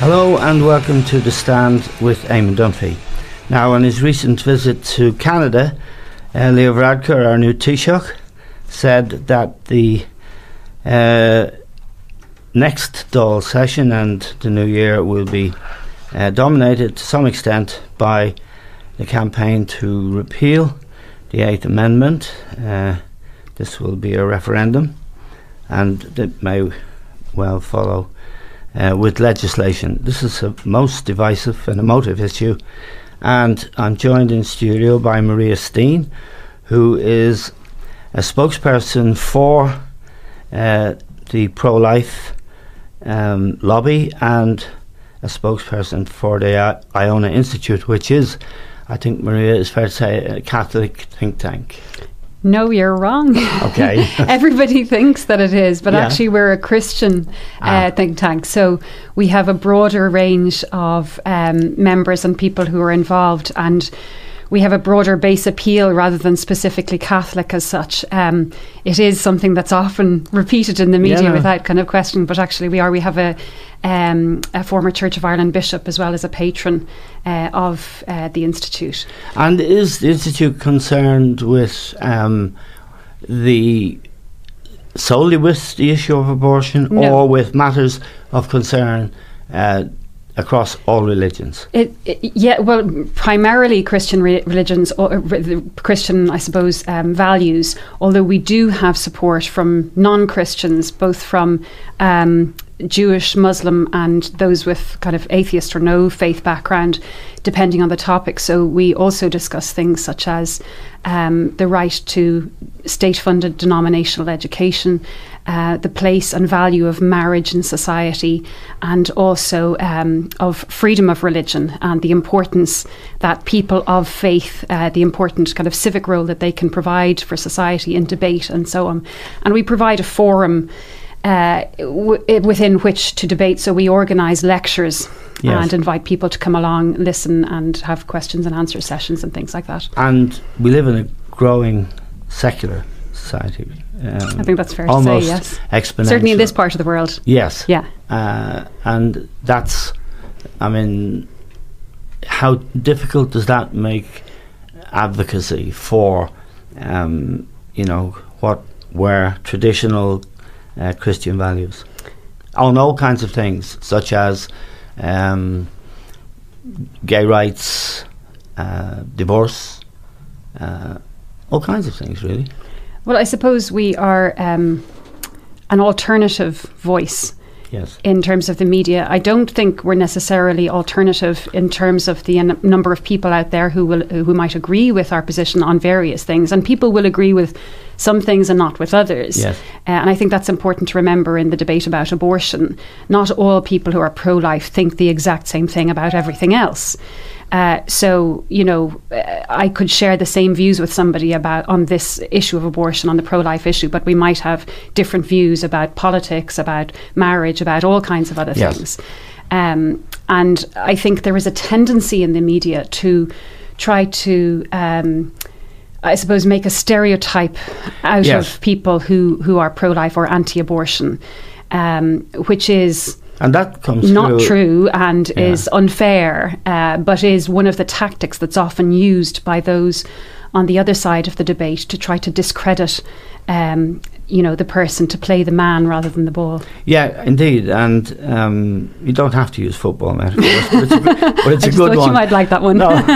Hello and welcome to The Stand with Eamonn Dunphy. Now, on his recent visit to Canada, uh, Leo Varadkar, our new Taoiseach, said that the uh, next Dáil session and the new year will be uh, dominated to some extent by the campaign to repeal the Eighth Amendment. Uh, this will be a referendum, and it may well follow uh, with legislation. This is a most divisive and emotive issue, and I'm joined in studio by Maria Steen, who is a spokesperson for uh, the pro-life um, lobby and a spokesperson for the I- Iona Institute, which is, I think, Maria, is fair to say, a Catholic think tank. No, you're wrong. Okay. Everybody thinks that it is, but Yeah. actually, we're a Christian Ah. uh, think tank. So we have a broader range of um, members and people who are involved, and we have a broader base appeal rather than specifically Catholic as such. Um, it is something that's often repeated in the media no. without kind of question, but actually, we are. We have a, um, a former Church of Ireland bishop as well as a patron uh, of uh, the institute. And is the Institute concerned with um, the solely with the issue of abortion No. or with matters of concern uh, across all religions? It, it, yeah, well, primarily Christian re- religions, or uh, Christian, I suppose, um, values. Although we do have support from non-Christians, both from um, Jewish, Muslim, and those with kind of atheist or no faith background, depending on the topic. So we also discuss things such as um, the right to state-funded denominational education, uh, the place and value of marriage in society, and also um, of freedom of religion and the importance that people of faith, uh, the important kind of civic role that they can provide for society in debate and so on. And we provide a forum. Uh, w- within which to debate, so we organise lectures Yes. and invite people to come along, listen, and have questions and answer sessions and things like that. And we live in a growing secular society. Um, I think that's fair to say. Yes, exponential. certainly in this part of the world. Yes. Yeah. Uh, and that's, I mean, how difficult does that make advocacy for, um, you know, what were traditional uh, Christian values on all kinds of things, such as um, gay rights, uh, divorce, uh, all kinds of things, really. Well, I suppose we are um, an alternative voice Yes. in terms of the media. I don't think we're necessarily alternative in terms of the n- number of people out there who will who might agree with our position on various things, and people will agree with some things and not with others. Yes. Uh, and I think that's important to remember in the debate about abortion. Not all people who are pro-life think the exact same thing about everything else. Uh, so you know, uh, I could share the same views with somebody about on this issue of abortion, on the pro-life issue, but we might have different views about politics, about marriage, about all kinds of other Yes. things. Um, and I think there is a tendency in the media to try to. Um, I suppose make a stereotype out Yes. of people who, who are pro-life or anti-abortion, um, which is And that comes not through- true and Yeah. is unfair, uh, but is one of the tactics that's often used by those on the other side of the debate to try to discredit, um, you know, the person to play the man rather than the ball. Yeah, indeed, and um, you don't have to use football metaphors, but it's a, good- but it's I a good thought one. you might like that one. No,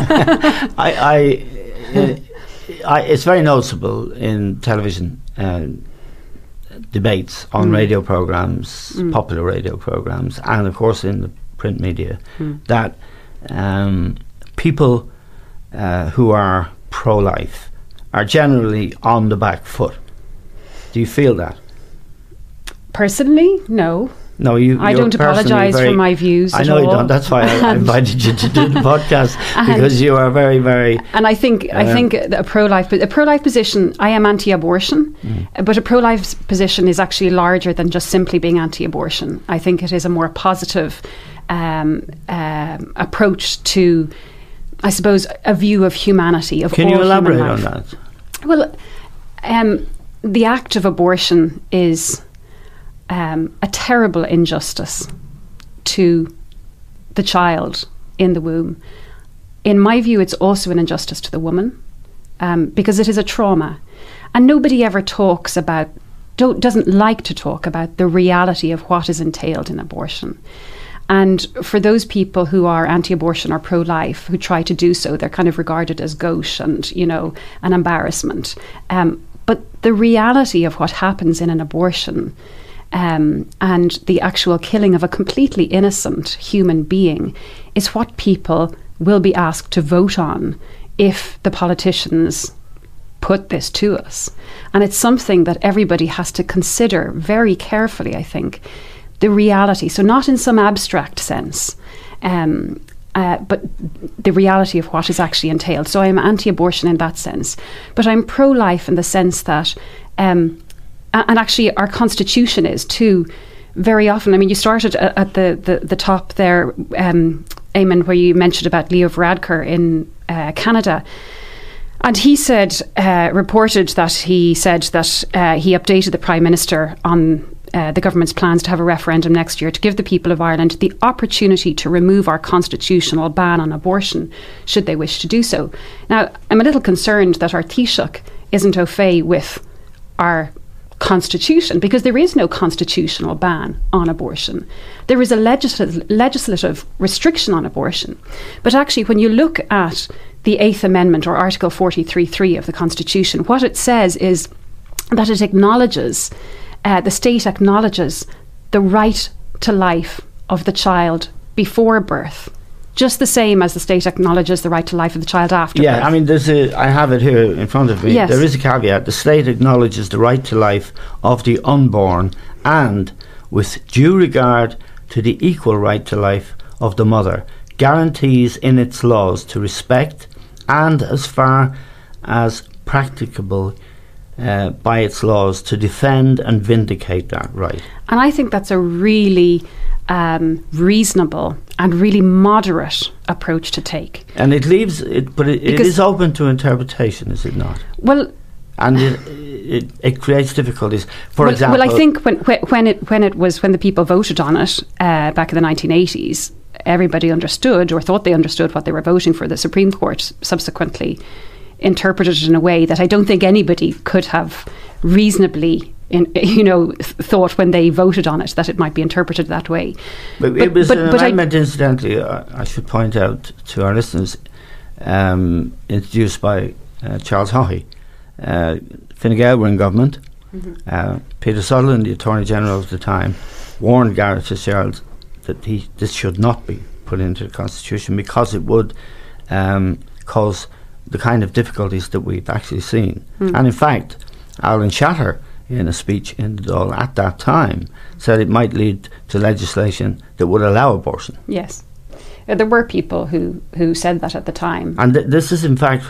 I, I, uh, I, it's very noticeable in television uh, debates on Mm. radio programs, Mm. popular radio programs, and of course in the print media, Mm. that um, people uh, who are pro-life are generally on the back foot. Do you feel that? Personally, no. No, you. I don't apologise for my views. I know you don't. That's why I invited you to do the podcast because you are very, very. And I think I Um, think a pro life a pro life position. I am anti-abortion, Mm. but a pro life position is actually larger than just simply being anti-abortion. I think it is a more positive um, um, approach to, I suppose, a view of humanity of Can all you elaborate on that? Well, um, the act of abortion is um, a terrible injustice to the child in the womb. In my view, it's also an injustice to the woman um, because it is a trauma. And nobody ever talks about, doesn't like to talk about the reality of what is entailed in abortion. And for those people who are anti-abortion or pro-life who try to do so, they're kind of regarded as gauche and you know an embarrassment. Um, but the reality of what happens in an abortion um, and the actual killing of a completely innocent human being is what people will be asked to vote on if the politicians put this to us. And it's something that everybody has to consider very carefully, I think the reality. So, not in some abstract sense, um, uh, but the reality of what is actually entailed. So, I'm anti abortion in that sense, but I'm pro life in the sense that, um, and actually, our constitution is too. Very often, I mean, you started at the, the, the top there, um, Eamonn, where you mentioned about Leo Varadkar in uh, Canada. And he said, uh, reported that he said that uh, he updated the Prime Minister on uh, the government's plans to have a referendum next year to give the people of Ireland the opportunity to remove our constitutional ban on abortion, should they wish to do so. Now, I'm a little concerned that our Taoiseach isn't au fait with our constitution because there is no constitutional ban on abortion. There is a legislative, legislative restriction on abortion. But actually, when you look at the Eighth Amendment or Article 43.3 of the Constitution, what it says is that it acknowledges uh, the state acknowledges the right to life of the child before birth just the same as the state acknowledges the right to life of the child after yeah, birth. I mean, there's a. I have it here in front of me. Yes. There is a caveat. The state acknowledges the right to life of the unborn, and with due regard to the equal right to life of the mother, guarantees in its laws to respect and, as far as practicable, uh, by its laws to defend and vindicate that right. And I think that's a really um, reasonable and really moderate approach to take. And it leaves it, but it, it is open to interpretation, is it not? Well, and it, it, it, creates difficulties. For well, example, well, I think when when it when it was when the people voted on it uh, back in the 1980s, everybody understood or thought they understood what they were voting for. The Supreme Court subsequently interpreted it in a way that I don't think anybody could have reasonably in, you know, thought when they voted on it that it might be interpreted that way. But, but it was but, an but amendment, I, incidentally, uh, I should point out to our listeners, um, introduced by uh, Charles Haughey. Uh, Fine Gael were in government. Mm-hmm. Uh, Peter Sutherland, the Attorney General of the time, warned Garret Fitzgerald that he, this should not be put into the Constitution because it would um, cause the kind of difficulties that we've actually seen. Mm. And in fact, Alan Shatter, in a speech in the Dáil at that time, said it might lead to legislation that would allow abortion. Yes. Uh, there were people who, who said that at the time. And th- this is, in fact,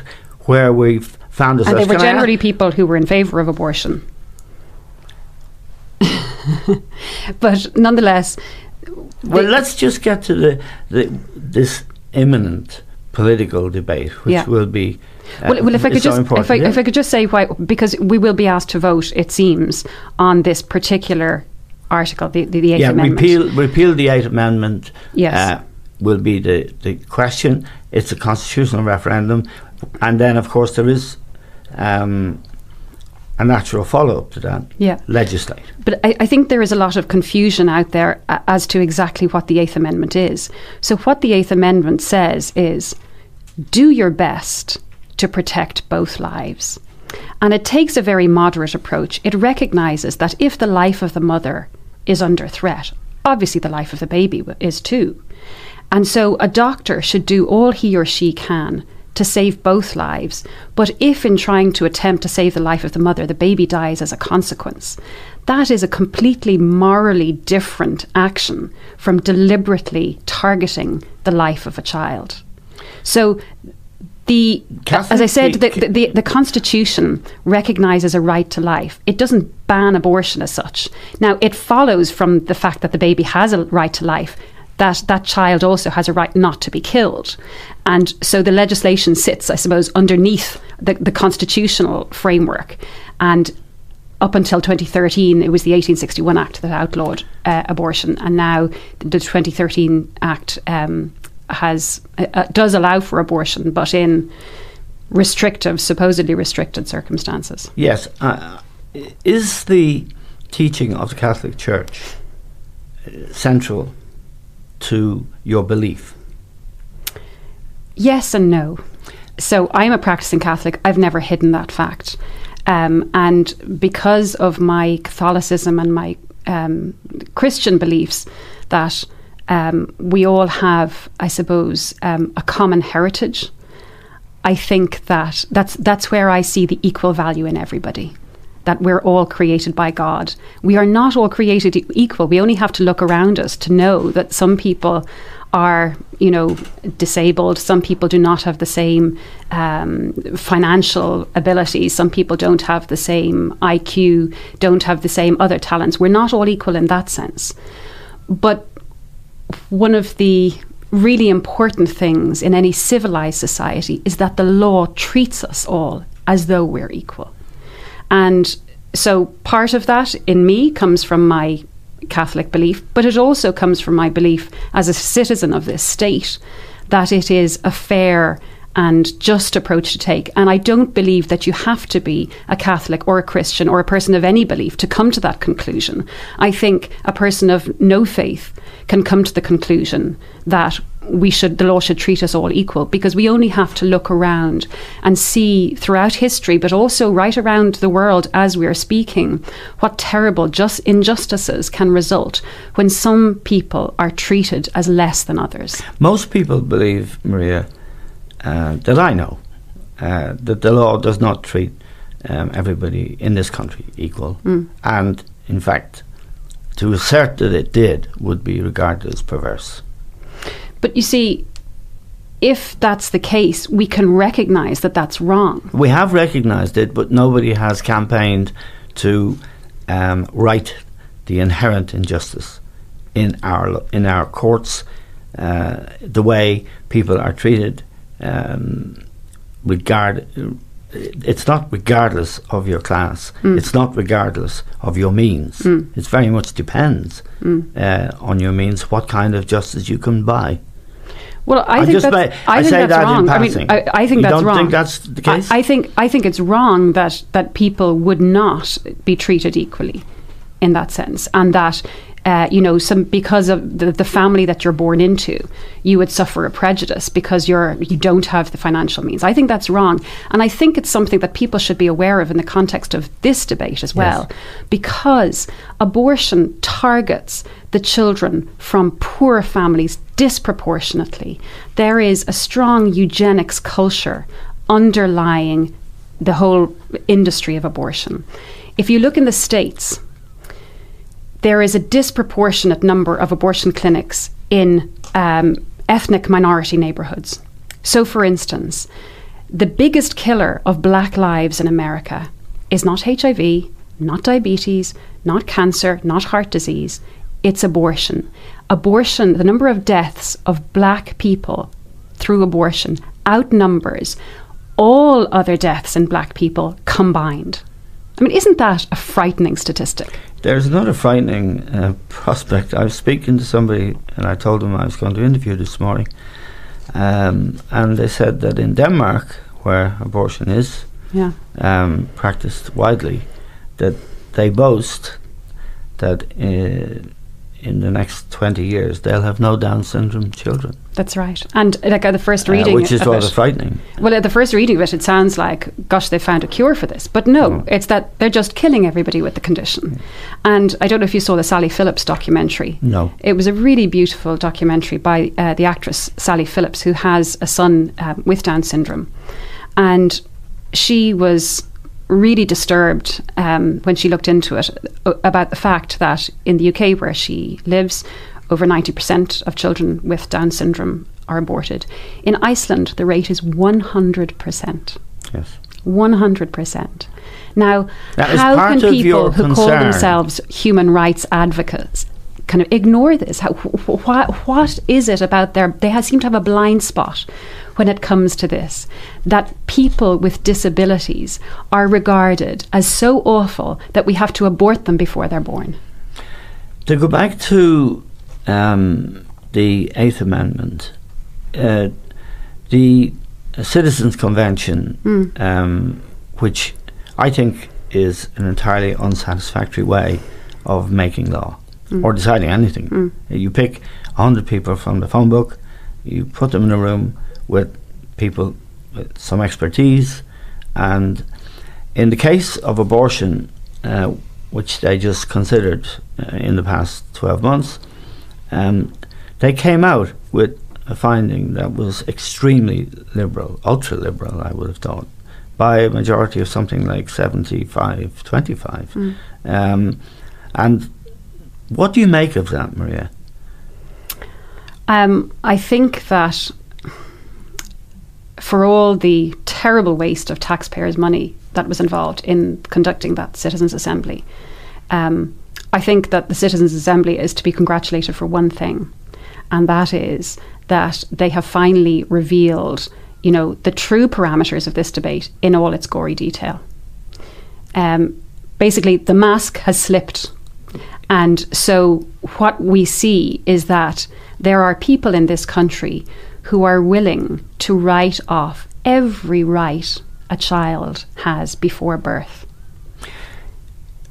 where we've found ourselves. And they were Can generally people who were in favour of abortion. but nonetheless. Well, let's just get to the, the this imminent political debate, which yeah. will be. Uh, well, well, if I could so just if I, yeah. if I could just say why, because we will be asked to vote, it seems, on this particular article, the the, the Eighth yeah, Amendment. repeal repeal the Eighth Amendment. Yes. Uh, will be the, the question. It's a constitutional referendum, and then of course there is um, a natural follow up to that. Yeah, legislate. But I, I, think there is a lot of confusion out there as to exactly what the Eighth Amendment is. So what the Eighth Amendment says is do your best to protect both lives. And it takes a very moderate approach. It recognises that if the life of the mother is under threat, obviously the life of the baby is too. And so a doctor should do all he or she can to save both lives. But if, in trying to attempt to save the life of the mother, the baby dies as a consequence, that is a completely morally different action from deliberately targeting the life of a child. So the Catholic as I said, the, the, the, the, Constitution recognises a right to life. It doesn't ban abortion as such. Now, it follows from the fact that the baby has a right to life that that child also has a right not to be killed. And so the legislation sits, I suppose, underneath the, the constitutional framework. And up until 2013, it was the 1861 Act that outlawed uh, abortion, and now the 2013 Act um, has uh, does allow for abortion, but in restrictive, supposedly restricted circumstances. Yes. Uh, is the teaching of the Catholic Church uh, central to your belief? Yes and no. So I'm a practicing Catholic. I've never hidden that fact. Um, and because of my Catholicism and my um, Christian beliefs, that um, we all have, I suppose, um, a common heritage. I think that that's that's where I see the equal value in everybody. That we're all created by God. We are not all created equal. We only have to look around us to know that some people are, you know, disabled. Some people do not have the same um, financial abilities. Some people don't have the same IQ, don't have the same other talents. We're not all equal in that sense. But one of the really important things in any civilized society is that the law treats us all as though we're equal. And so part of that in me comes from my Catholic belief, but it also comes from my belief as a citizen of this state that it is a fair and just approach to take. And I don't believe that you have to be a Catholic or a Christian or a person of any belief to come to that conclusion. I think a person of no faith can come to the conclusion that we should the law should treat us all equal because we only have to look around and see throughout history but also right around the world as we are speaking what terrible just injustices can result when some people are treated as less than others most people believe maria uh, that i know uh, that the law does not treat um, everybody in this country equal mm. and in fact to assert that it did would be regarded as perverse. But you see, if that's the case, we can recognise that that's wrong. We have recognised it, but nobody has campaigned to um, right the inherent injustice in our in our courts, uh, the way people are treated, um, regard it's not regardless of your class. Mm. It's not regardless of your means. Mm. It very much depends mm. uh, on your means what kind of justice you can buy. Well, I, I think that's, I, I think that's that wrong. I mean, I, I think you that's don't wrong. think that's the case? I, think I think it's wrong that that people would not be treated equally in that sense, and that uh, you know, some because of the, the family that you're born into, you would suffer a prejudice because you're you don't have the financial means. I think that's wrong, and I think it's something that people should be aware of in the context of this debate as well, yes. because abortion targets the children from poor families disproportionately. There is a strong eugenics culture underlying the whole industry of abortion. If you look in the states there is a disproportionate number of abortion clinics in um, ethnic minority neighborhoods. So, for instance, the biggest killer of black lives in America is not HIV, not diabetes, not cancer, not heart disease, it's abortion. Abortion, the number of deaths of black people through abortion outnumbers all other deaths in black people combined. I mean, isn't that a frightening statistic? There's another frightening uh, prospect. I was speaking to somebody and I told them I was going to interview this morning. Um, and they said that in Denmark, where abortion is yeah. um, practiced widely, that they boast that uh, in the next 20 years they'll have no Down syndrome children. That's right. And like at the first uh, reading, uh, which is rather frightening. Well, at the first reading of it, it sounds like, gosh, they found a cure for this. But no, mm. it's that they're just killing everybody with the condition. Mm. And I don't know if you saw the Sally Phillips documentary. No. It was a really beautiful documentary by uh, the actress Sally Phillips, who has a son um, with Down syndrome. And she was really disturbed um, when she looked into it uh, about the fact that in the UK, where she lives, over 90% of children with Down syndrome are aborted. In Iceland, the rate is 100%. Yes. 100%. Now, how can people who concern. call themselves human rights advocates kind of ignore this? How, wh- wh- what is it about their? They have, seem to have a blind spot when it comes to this. That people with disabilities are regarded as so awful that we have to abort them before they're born. To go back to um, the Eighth Amendment, uh, the Citizens Convention, Mm. um, which I think is an entirely unsatisfactory way of making law or deciding anything. Mm. You pick 100 people from the phone book, you put them in a room with people with some expertise, and in the case of abortion, uh, which they just considered uh, in the past 12 months, um, they came out with a finding that was extremely liberal, ultra liberal, I would have thought, by a majority of something like 75 25. Mm. Um, and what do you make of that, Maria? Um, I think that for all the terrible waste of taxpayers' money that was involved in conducting that citizens' assembly, um, I think that the citizens' assembly is to be congratulated for one thing, and that is that they have finally revealed, you know, the true parameters of this debate in all its gory detail. Um, basically, the mask has slipped and so, what we see is that there are people in this country who are willing to write off every right a child has before birth.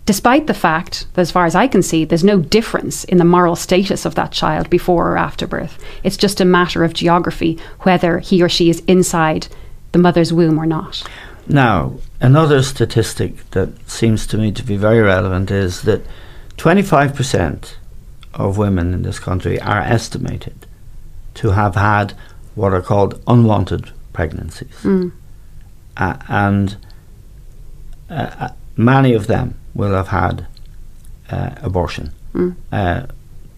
Despite the fact as far as I can see, there's no difference in the moral status of that child before or after birth. It's just a matter of geography whether he or she is inside the mother's womb or not. Now, another statistic that seems to me to be very relevant is that 25% of women in this country are estimated to have had what are called unwanted pregnancies. Mm. Uh, and uh, many of them will have had uh, abortion. Mm. Uh,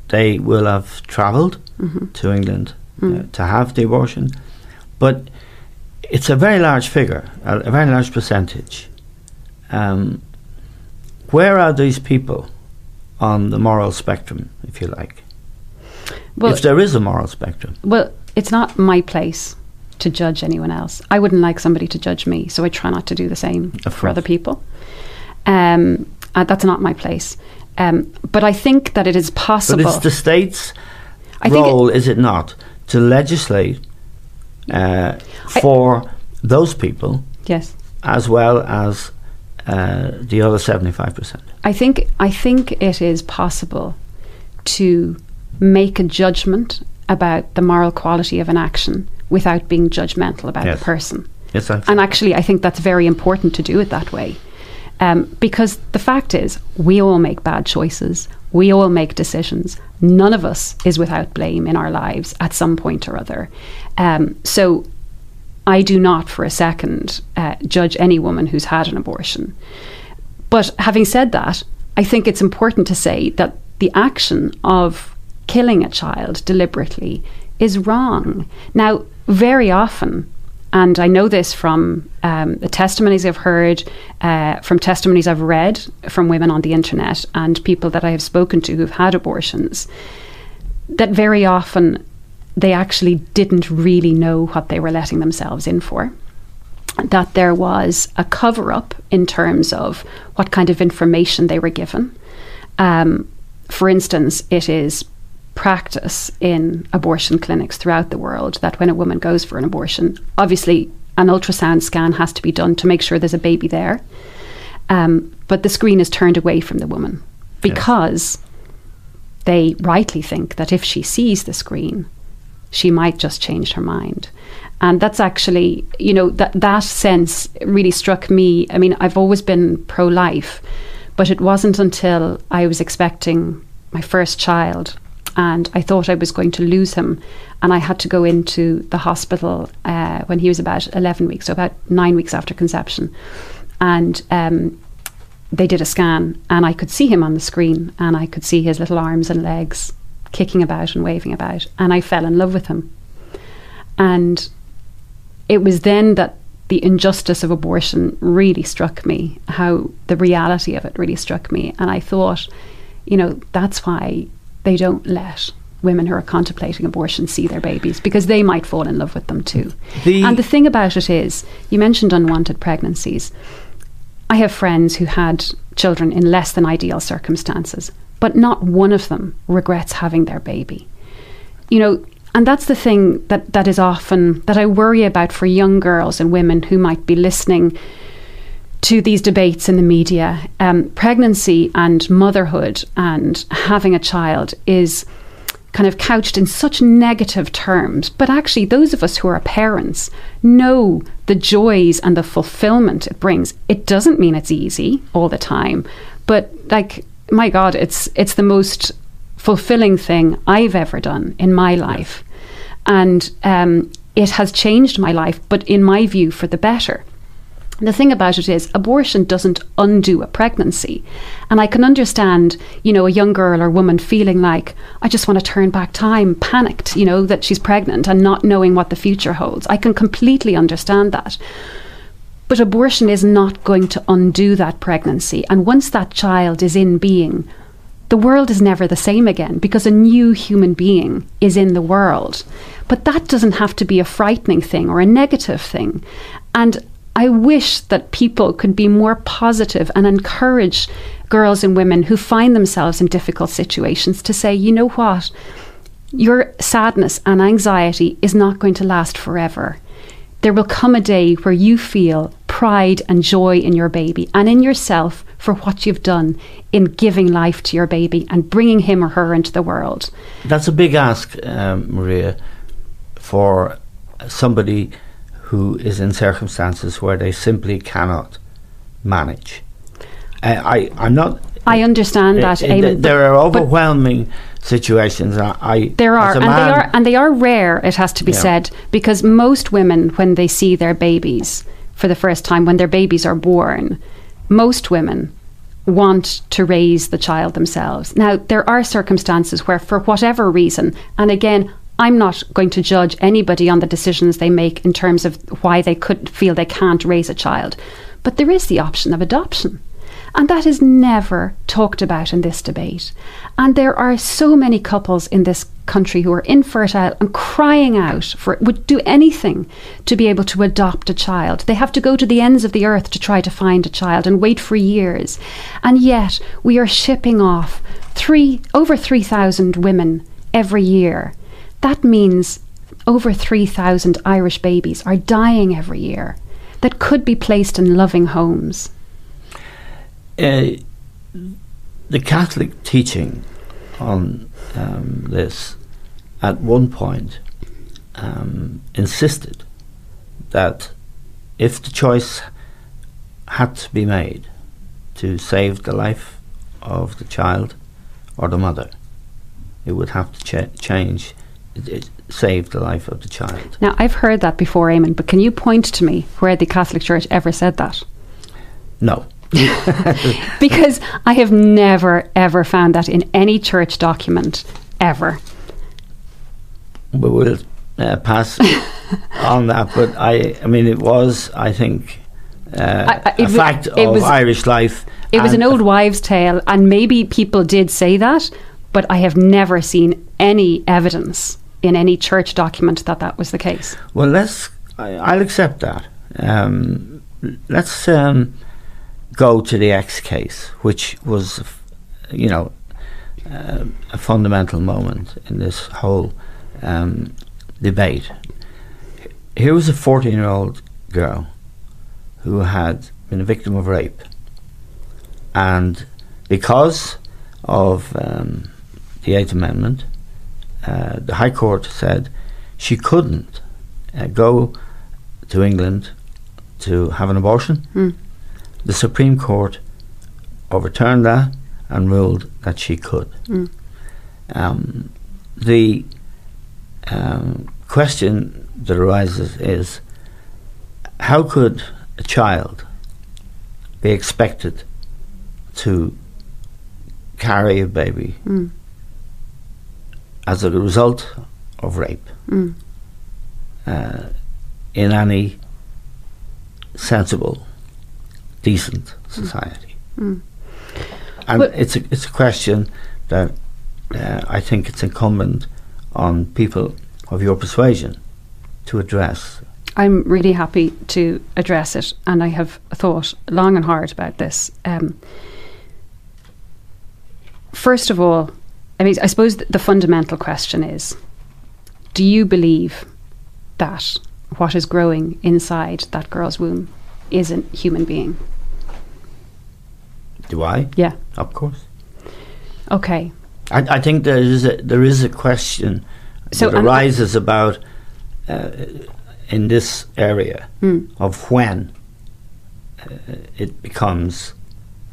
they will have travelled Mhm. to England uh, Mm. to have the abortion, but it's a very large figure, a, a very large percentage. Um, where are these people on the moral spectrum, if you like? Well, if there is a moral spectrum. Well, it's not my place to judge anyone else. I wouldn't like somebody to judge me, so I try not to do the same for other people. Um, uh, that's not my place. Um, but I think that it is possible. But it's the state's I think it- role, is it not, to legislate uh, I- for those people yes, as well as uh, the other 75%? I think I think it is possible to make a judgment about the moral quality of an action without being judgmental about Yes. the person. Yes, And actually, I think that's very important to do it that way. Um, because the fact is, we all make bad choices. We all make decisions. None of us is without blame in our lives at some point or other. Um, so I do not for a second uh, judge any woman who's had an abortion. But having said that, I think it's important to say that the action of killing a child deliberately is wrong. Now, very often, and I know this from um, the testimonies I've heard, uh, from testimonies I've read from women on the internet, and people that I have spoken to who've had abortions, that very often they actually didn't really know what they were letting themselves in for that there was a cover up in terms of what kind of information they were given. Um, for instance, it is practice in abortion clinics throughout the world that when a woman goes for an abortion, obviously an ultrasound scan has to be done to make sure there's a baby there. Um, but the screen is turned away from the woman because they rightly think that if she sees the screen, she might just change her mind. And that's actually, you know, that that sense really struck me. I mean, I've always been pro life, but it wasn't until I was expecting my first child and I thought I was going to lose him. And I had to go into the hospital uh, when he was about 11 weeks, so about nine weeks after conception. And um, they did a scan, and I could see him on the screen, and I could see his little arms and legs kicking about and waving about. And I fell in love with him. And it was then that the injustice of abortion really struck me, how the reality of it really struck me. And I thought, you know, that's why they don't let women who are contemplating abortion see their babies because they might fall in love with them too. The- and the thing about it is, you mentioned unwanted pregnancies. I have friends who had children in less than ideal circumstances, but not one of them regrets having their baby. You know, and that's the thing that, that is often that I worry about for young girls and women who might be listening to these debates in the media. Um, pregnancy and motherhood and having a child is kind of couched in such negative terms. But actually, those of us who are parents know the joys and the fulfillment it brings. It doesn't mean it's easy all the time, but like, my God, it's it's the most fulfilling thing I've ever done in my life, and um, it has changed my life. But in my view, for the better. The thing about it is, abortion doesn't undo a pregnancy. And I can understand, you know, a young girl or woman feeling like, I just want to turn back time, panicked, you know, that she's pregnant and not knowing what the future holds. I can completely understand that. But abortion is not going to undo that pregnancy. And once that child is in being, the world is never the same again because a new human being is in the world. But that doesn't have to be a frightening thing or a negative thing. And I wish that people could be more positive and encourage girls and women who find themselves in difficult situations to say, you know what? Your sadness and anxiety is not going to last forever. There will come a day where you feel pride and joy in your baby and in yourself for what you've done in giving life to your baby and bringing him or her into the world. That's a big ask, um, Maria, for somebody who is in circumstances where they simply cannot manage. I, I I'm not. I understand that, Eamonn, there are overwhelming situations. I, I There are, and man- they are, and they are rare. It has to be Yeah. said because most women, when they see their babies for the first time, when their babies are born, most women want to raise the child themselves. Now, there are circumstances where, for whatever reason, and again, I'm not going to judge anybody on the decisions they make in terms of why they could feel they can't raise a child, but there is the option of adoption. And that is never talked about in this debate. And there are so many couples in this country who are infertile and crying out for it, would do anything to be able to adopt a child. They have to go to the ends of the earth to try to find a child and wait for years. And yet we are shipping off three over 3,000 women every year. That means over 3,000 Irish babies are dying every year that could be placed in loving homes. Uh, the Catholic teaching on um, this at one point um, insisted that if the choice had to be made to save the life of the child or the mother, it would have to cha- change, it, it, save the life of the child. Now, I've heard that before, Eamonn, but can you point to me where the Catholic Church ever said that? No. Because I have never, ever found that in any church document, ever. we will uh, pass on that. But I, I mean, it was, I think, uh, I- I- a fact it of was- Irish life. It was an old wives' tale, and maybe people did say that, but I have never seen any evidence in any church document that that was the case. Well, let's. I, I'll accept that. Um, let's um, go to the X case, which was, you know, uh, a fundamental moment in this whole um, debate. Here was a 14 year old girl who had been a victim of rape. And because of um, the Eighth Amendment, uh, the High Court said she couldn't uh, go to England to have an abortion. Mm. The Supreme Court overturned that and ruled that she could. Mm. Um, the um, question that arises is how could a child be expected to carry a baby Mm. as a result of rape Mm. uh, in any sensible, decent society? Mm. And But- it's a it's a question that uh, I think it's incumbent on people of your persuasion to address. I'm really happy to address it, and I have thought long and hard about this. Um, first of all, I mean, I suppose th- the fundamental question is: Do you believe that what is growing inside that girl's womb is a human being? Do I? Yeah. Of course. Okay. I, I think there is a, there is a question So, that arises about uh, in this area Mm. of when uh, it becomes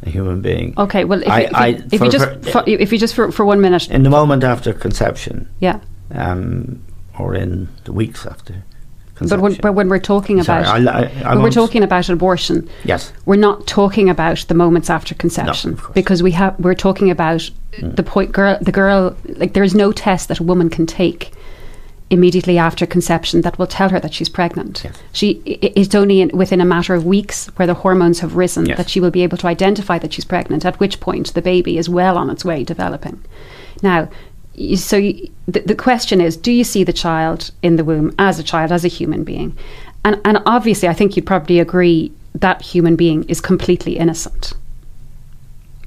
a human being. Okay. Well, if, I- you, if, I- you, if you just for- for, if you just for, for one minute, In the moment after conception, yeah. um, or in the weeks after But when, but when we're talking Sorry, about I- I- we're talking about abortion, Yes. we're not talking about the moments after conception. Mm. because we have we're talking about the point girl the girl like there is no test that a woman can take immediately after conception that will tell her that she's pregnant. Yes. She it's only in, within a matter of weeks where the hormones have risen Yes. that she will be able to identify that she's pregnant at which point the baby is well on its way developing. Now so you, the, the question is do you see the child in the womb as a child as a human being and and obviously i think you'd probably agree that human being is completely innocent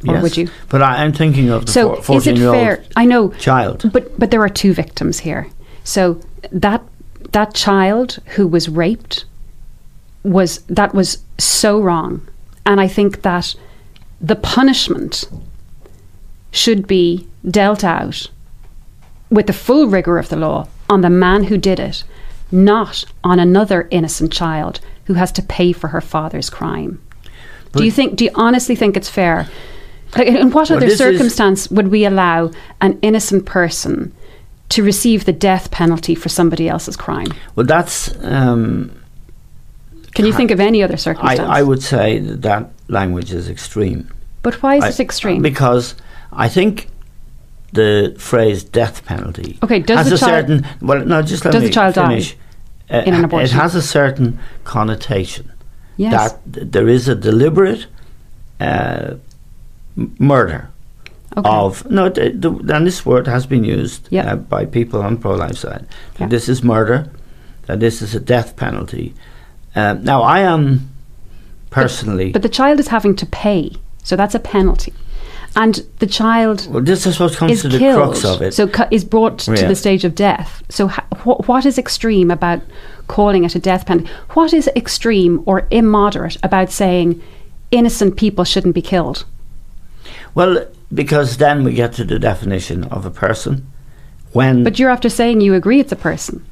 Or yes. would you? But I, I'm thinking of the so four- is it year fair old i know child. but but there are two victims here so that that child who was raped was that was so wrong and i think that the punishment should be dealt out with the full rigor of the law on the man who did it not on another innocent child who has to pay for her father's crime do you think do you honestly think it's fair like, in what Well, other circumstance would we allow an innocent person to receive the death penalty for somebody else's crime? Well, that's. Um, Can you think of any other I, circumstance? I would say that, that language is extreme. but why is I- it extreme? Because I think the phrase death penalty Okay, does has the a child- certain. Well, no, just let Does me the child die. Uh, in an abortion. It has a certain connotation yes. that th- there is a deliberate uh, m- murder okay. of no. The, the, and this word has been used Yeah. uh, by people on pro-life side. Yeah. This is murder. That this is a death penalty. Um, now, I am personally. but the child is having to pay, so that's a penalty. And the child well, this is what comes is to the killed, crux of it. so cu- is brought to the stage of death. So, ha- wh- what is extreme about calling it a death penalty? What is extreme or immoderate about saying innocent people shouldn't be killed? Well, because then we get to the definition of a person. When But you're after saying you agree it's a person.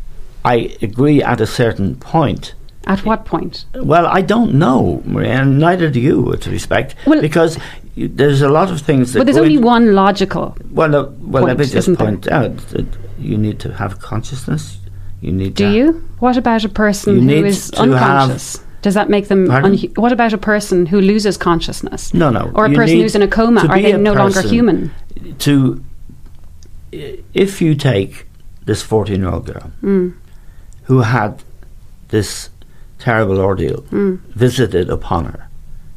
I agree at a certain point. At what point? Well, I don't know, Maria, and neither do you, with respect, Well- because you, there's a lot of things that. But there's only one logical. Well, uh, well, let me just isn't there? point out that you need to have consciousness. You need. Do you? What about a person who is unconscious? Does that make them? Unhu- what about a person who loses consciousness? No, no. Or a you person who's in a coma? Are they no longer human? To, if you take this fourteen-year-old girl Mm, who had this terrible ordeal mm. visited upon her,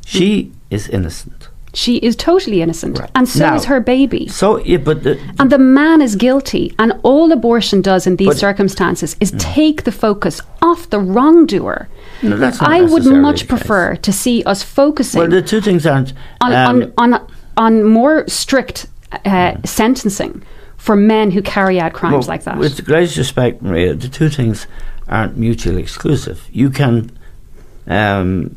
she is innocent. She is totally innocent, Right. and so Now- is her baby. So, yeah, but the, And the man is guilty. And all abortion does in these But- circumstances is take the focus off the wrongdoer. no, that's not I would much case. prefer to see us focusing Well, the two things aren't. on, um, on, on, on more strict uh, sentencing for men who carry out crimes well, like that. With the greatest respect, Maria, the two things aren't mutually exclusive. You can um,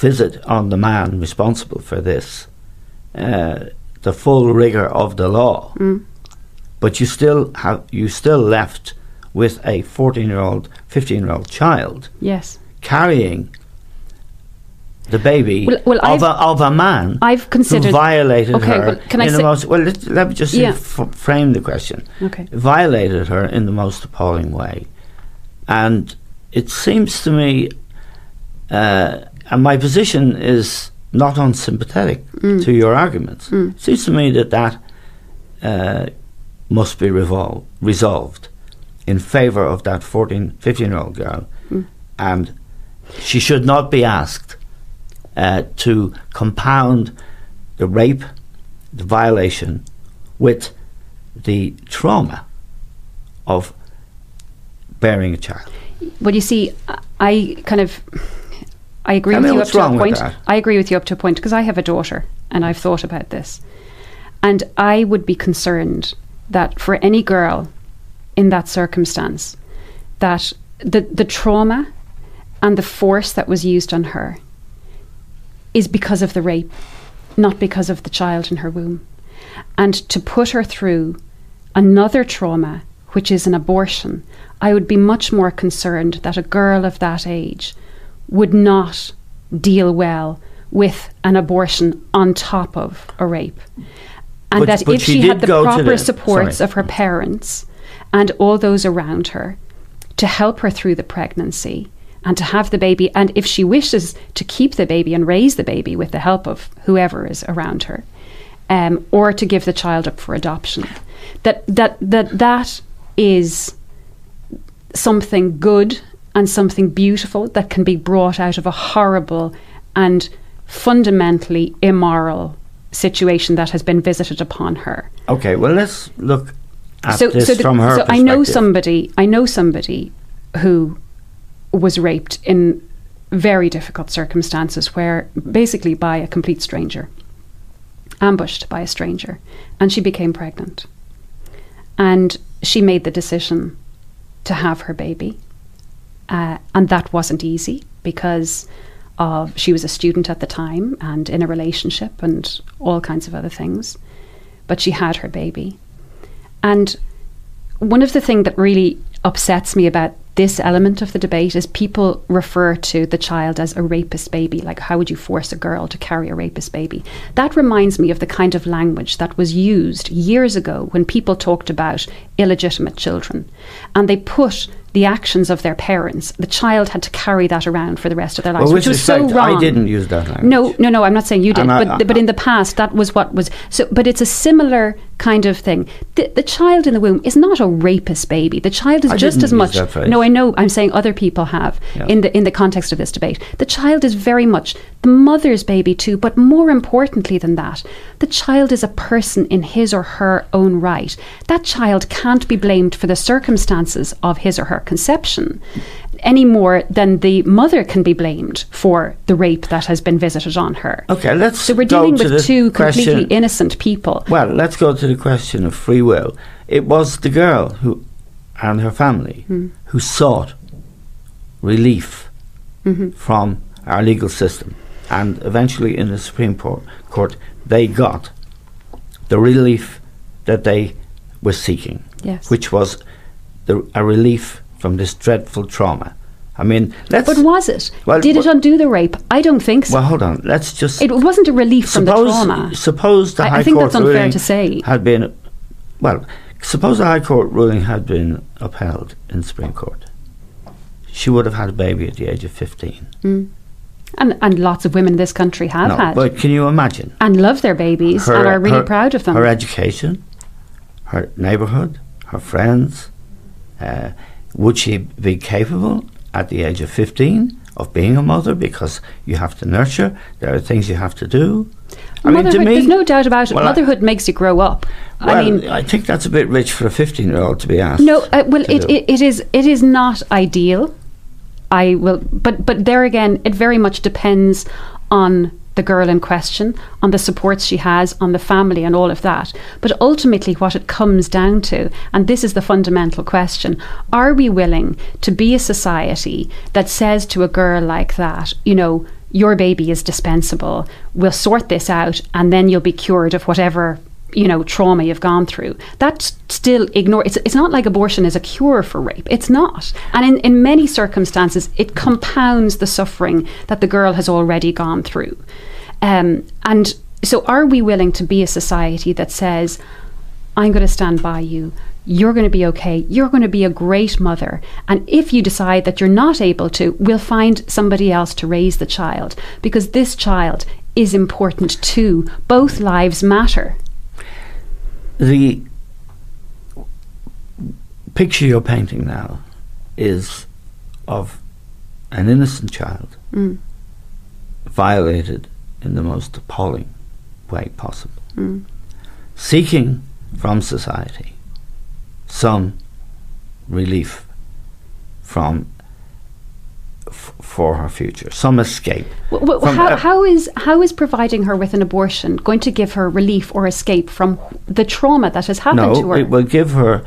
visit on the man responsible for this uh, the full rigor of the law, Mm. but you still have you still left with a fourteen-year-old, fifteen-year-old child yes. carrying the baby Well- well, of, I've- a, of a man I've who considered. violated Okay, her well, can I in the most well let, let me just Yeah. f- frame the question Okay. violated her in the most appalling way and it seems to me uh, and my position is not unsympathetic Mm. to your arguments Mm. it seems to me that that uh, must be revol- resolved in favour of that 14 15 year old girl Mm. and she should not be asked uh, to compound the rape, the violation, with the trauma of bearing a child. Well, you see, I kind of I agree Tell with you up to a point. I agree with you up to a point because I have a daughter and I've thought about this, and I would be concerned that for any girl in that circumstance, that the the trauma and the force that was used on her is because of the rape, not because of the child in her womb, and to put her through another trauma, which is an abortion, I would be much more concerned that a girl of that age would not deal well with an abortion on top of a rape. And But- that but if she she, had the proper supports sorry. of her parents and all those around her to help her through the pregnancy and to have the baby, and if she wishes to keep the baby and raise the baby with the help of whoever is around her, um, or to give the child up for adoption, that that that that is something good and something beautiful that can be brought out of a horrible and fundamentally immoral situation that has been visited upon her. Okay, well, let's look at so, this so, the- from her so I know somebody. I know somebody who was raped in very difficult circumstances, where basically by a complete stranger, ambushed by a stranger, and she became pregnant, and she made the decision to have her baby, uh, and that wasn't easy because of she was a student at the time and in a relationship and all kinds of other things, but she had her baby, and one of the things that really upsets me about this element of the debate is people refer to the child as a rapist baby. Like, how would you force a girl to carry a rapist baby? That reminds me of the kind of language that was used years ago when people talked about illegitimate children. And they put the actions of their parents, the child had to carry that around for the rest of their lives, Well, which was so wrong. I didn't use that language. No, no, no. I'm not saying you did, but but in the past that was what was. So, but it's a similar kind of thing. The, the child in the womb is not a rapist baby. The child is I just as much. No, I know. I'm saying other people have Yeah. in the in the context of this debate. The child is very much the mother's baby too. But more importantly than that, the child is a person in his or her own right. That child can't be blamed for the circumstances of his or her conception any more than the mother can be blamed for the rape that has been visited on her. Okay, let's So we're dealing with two completely innocent people. Well, let's go to the question of free will. It was the girl who, and her family, Hmm. who sought relief Mm-hmm. from our legal system, and eventually in the Supreme Court, court they got the relief that they were seeking, Yes. which was the, a relief from this dreadful trauma. I mean, let's. But was it? Well, Did it undo the rape? I don't think so. well, hold on. Let's just it wasn't a relief from the trauma. Suppose the I- I High think Court that's unfair ruling to say. had been, well, suppose the High Court ruling had been upheld in Supreme Court. She would have had a baby at the age of 15. And, and lots of women in this country have no, had. but can you imagine? and love their babies and are really proud of them. Her education, her neighbourhood, her friends. Uh, would she be capable at the age of 15 of being a mother? Because you have to nurture, there are things you have to do. I mean, to Motherhood, me, there's no doubt about it. well, I- Motherhood makes you grow up. well, I mean, I think that's a bit rich for a 15 year old to be asked. No, uh, well, it, it, it is it is not ideal. I will, but but there again, it very much depends on the girl in question, on the supports she has, on the family, and all of that. But ultimately, what it comes down to, and this is the fundamental question: Are we willing to be a society that says to a girl like that, you know? Your baby is dispensable. We'll sort this out, and then you'll be cured of whatever you know trauma you've gone through that's still ignore it's, it's not like abortion is a cure for rape. It's not. And in, in many circumstances it compounds the suffering that the girl has already gone through. Um, and so are we willing to be a society that says i'm going to stand by you. You're going to be okay. You're going to be a great mother. And if you decide that you're not able to we'll find somebody else to raise the child. Because this child is important too. Both lives matter the picture you're painting now is of an innocent child Mm. violated in the most appalling way possible, Mm. seeking from society, some relief from for her future, some escape. W- w- From, how, uh, how is how is providing her with an abortion going to give her relief or escape from the trauma that has happened to No, her? it will give her.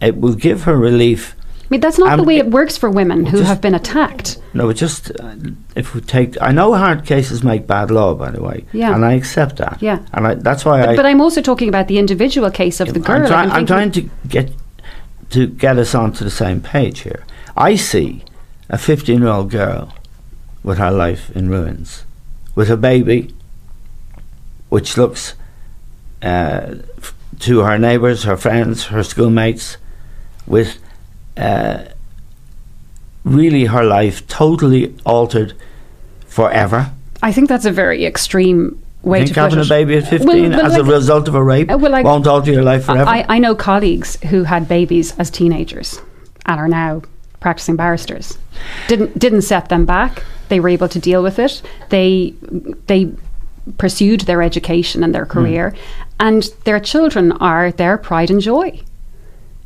It will give her relief. I mean, that's not the Um, way it- it works for women who just- have been attacked. No, just uh, if we take. I know hard cases make bad law, by the way. Yeah. And I accept that. Yeah. And I, that's why I. But, but I'm also talking about the individual case of the girl. I'm, try- I'm trying to get to get us onto the same page here. I see a 15 year old girl with her life in ruins, with a baby, which looks uh, to her neighbours, her friends, her schoolmates, with uh, really her life totally altered forever. I think that's a very extreme way think to put having it. a baby at 15 Well, well, as a result of a rape Uh, well, like- won't alter your life forever. I, I know colleagues who had babies as teenagers and are now practicing barristers. Didn't didn't set them back. They were able to deal with it. They they pursued their education and their Hmm. career, and their children are their pride and joy.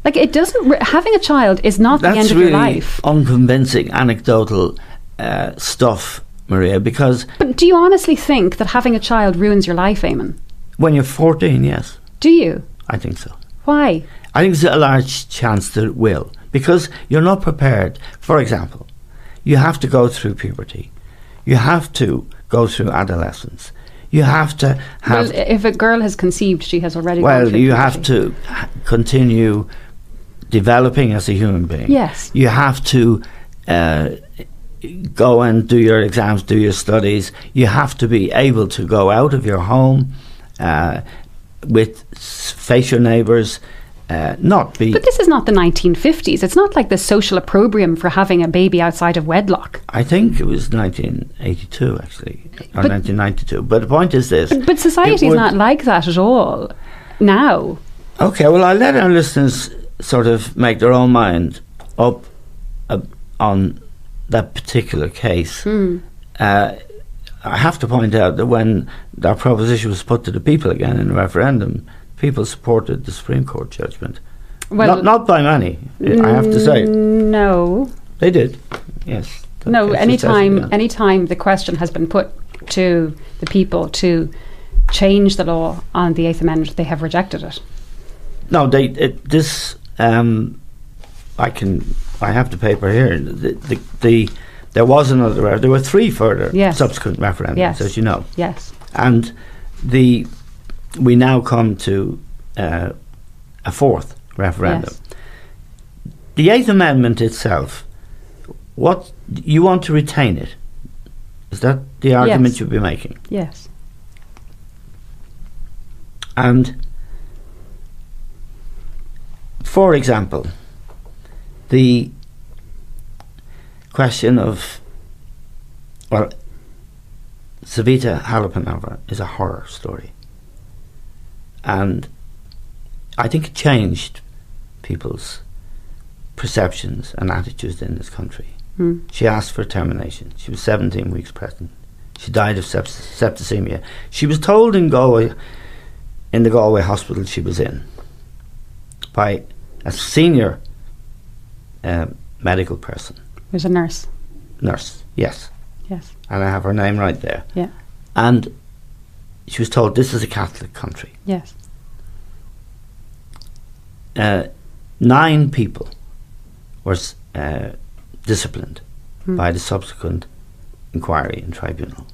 Like it doesn't. Having a child is not the end of really your life. unconvincing anecdotal uh, stuff, Maria, because But do you honestly think that having a child ruins your life, Eamonn? when you're 14, yes, Do you? I think so. Why? I think there's a large chance that it will, because you're not prepared. For example, you have to go through puberty, you have to go through adolescence, you have to have. well, if a girl has conceived, she has already. well, you have to continue developing as a human being. Yes. You have to uh, go and do your exams, do your studies. You have to be able to go out of your home uh, with face your neighbours, uh, not be. But this is not the 1950s. It's not like the social opprobrium for having a baby outside of wedlock. I think it was 1982 actually, or But- 1992. But the point is this. But, but society is not like that at all now. Okay, well, I'll let our listeners sort of make their own mind up uh, on that particular case. Hmm. Uh, I have to point out that when that proposition was put to the people again in the referendum, people supported the Supreme Court judgment. Well, not, not by many, I have to say. No, They did, yes. No. Anytime, yeah. anytime the question has been put to the people to change the law on the Eighth Amendment, they have rejected it. No, they it, this. Um, I can. I have the paper here. The, the, the there was another. There were three further Yes. subsequent referendums, Yes. as you know, Yes. and the we now come to uh, a fourth referendum. Yes. The Eighth Amendment itself. What you want to retain it? Is that the argument Yes. you'll be making? Yes. And for example, the question of well, Savita Halappanavar is a horror story, and I think it changed people's perceptions and attitudes in this country. Hmm. She asked for termination. She was 17 weeks pregnant. She died of sept- septicemia. She was told in Galway, in the Galway hospital she was in, by a senior um, medical person, There's a nurse. nurse, yes, Yes. and I have her name right there. Yeah. And she was told this is a Catholic country. Yes. Uh, nine people were uh, disciplined Hmm. by the subsequent inquiry and tribunal.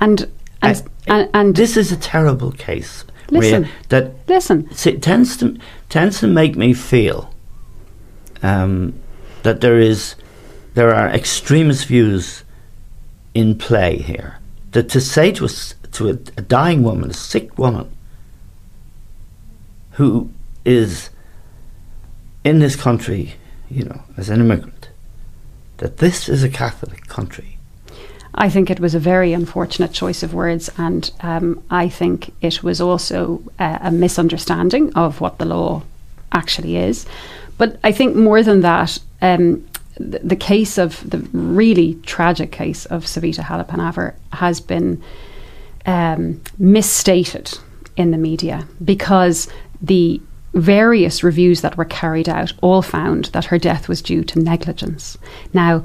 And and I- and, and This is a terrible case, Listen. that listen. it tends to tends to make me feel um, that there is there are extremist views in play here. That to say to a, s- to a, a dying woman, a sick woman, who is in this country, you know, as an immigrant, that this is a Catholic country. I think it was a very unfortunate choice of words, and um, I think it was also uh, a misunderstanding of what the law actually is. But I think more than that, um, the, the case of the really tragic case of Savita Halappanavar has been um, misstated in the media because the various reviews that were carried out all found that her death was due to negligence. Now,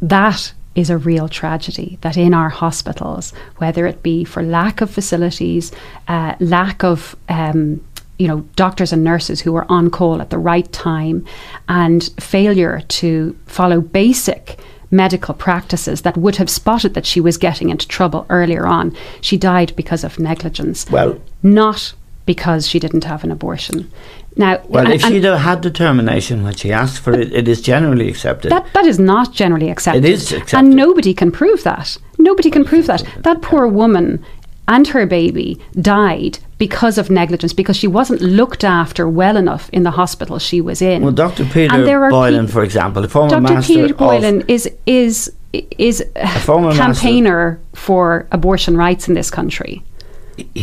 that is a real tragedy that in our hospitals, whether it be for lack of facilities, uh, lack of um, you know doctors and nurses who were on call at the right time, and failure to follow basic medical practices that would have spotted that she was getting into trouble earlier on. She died because of negligence. Well, not because she didn't have an abortion. Now, well, and- if she'd have had determination when she asked for it, it is generally accepted. that that is not generally accepted. It is accepted. and nobody can prove that. Nobody can prove that. That poor woman and her baby died because of negligence because she wasn't looked after well enough in the hospital she was in. well, Dr. And Peter there are Boylan, peop- for example, the former Dr. master Peter Boylan is is is a former master- campaigner for abortion rights in this country.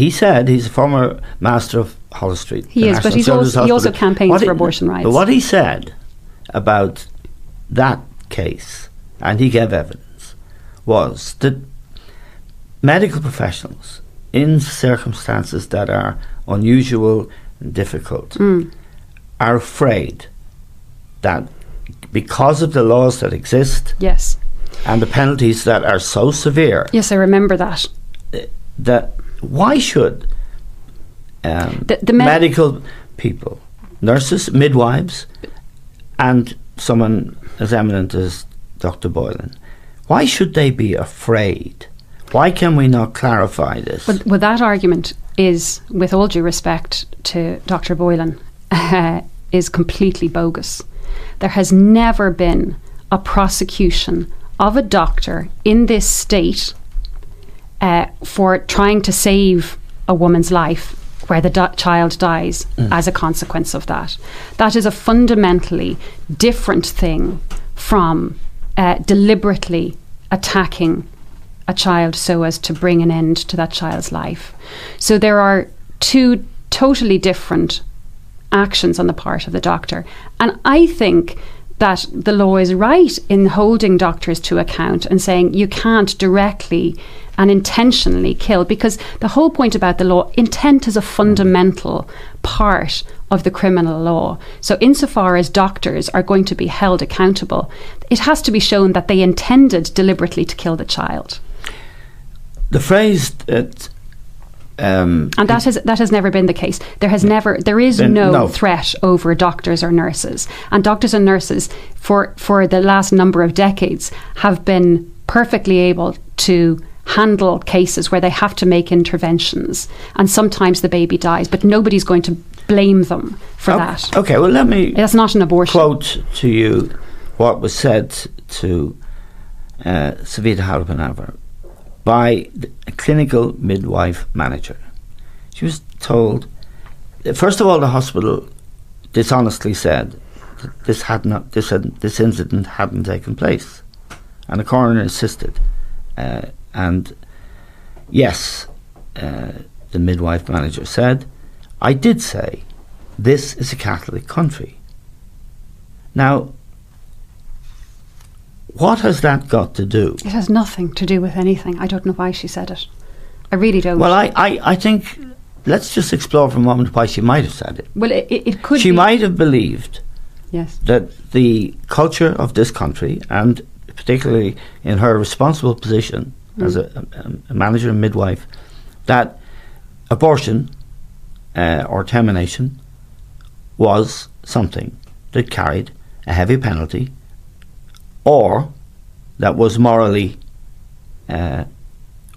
he said he's a former master of Holles Street. He is, but he's also- he also campaigns What for he- abortion rights. But what he said about that case, and he gave evidence, was that medical professionals, in circumstances that are unusual and difficult, Mm. are afraid that because of the laws that exist Yes. and the penalties that are so severe, Yes, I remember that. that why should um, The- the med- medical people, nurses, midwives, and someone as eminent as Dr. Boylan, why should they be afraid? Why can we not clarify this? But well, that argument is, with all due respect to Dr. Boylan, is completely bogus. There has never been a prosecution of a doctor in this state uh, for trying to save a woman's life where the do- child dies as a consequence of that. That is a fundamentally different thing from uh, deliberately attacking a child so as to bring an end to that child's life. So there are two totally different actions on the part of the doctor. And I think that the law is right in holding doctors to account and saying you can't directly and intentionally kill because the whole point about the law intent is a fundamental part of the criminal law so insofar as doctors are going to be held accountable it has to be shown that they intended deliberately to kill the child the phrase that um, and that has that has never been the case. There has never there is Been- no, no. threat over doctors or nurses. And doctors and nurses for for the last number of decades have been perfectly able to handle cases where they have to make interventions and sometimes the baby dies but nobody's going to blame them for okay, that. Okay, well, let me That's not an abortion. quote to you what was said to uh, Savita by a clinical midwife manager. She was told, first of all, the hospital dishonestly said that this had not this had, this incident hadn't taken place, and the coroner insisted. Uh, and yes, uh, the midwife manager said, I did say this is a Catholic country. Now, what has that got to do? It has nothing to do with anything. I don't know why she said it. I really don't. Well, I, I, I think let's just explore for a moment why she might have said it. well it, it could she be. might have believed Yes. that the culture of this country, and particularly in her responsible position as a, a, a manager and midwife, that abortion uh, or termination was something that carried a heavy penalty or that was morally uh,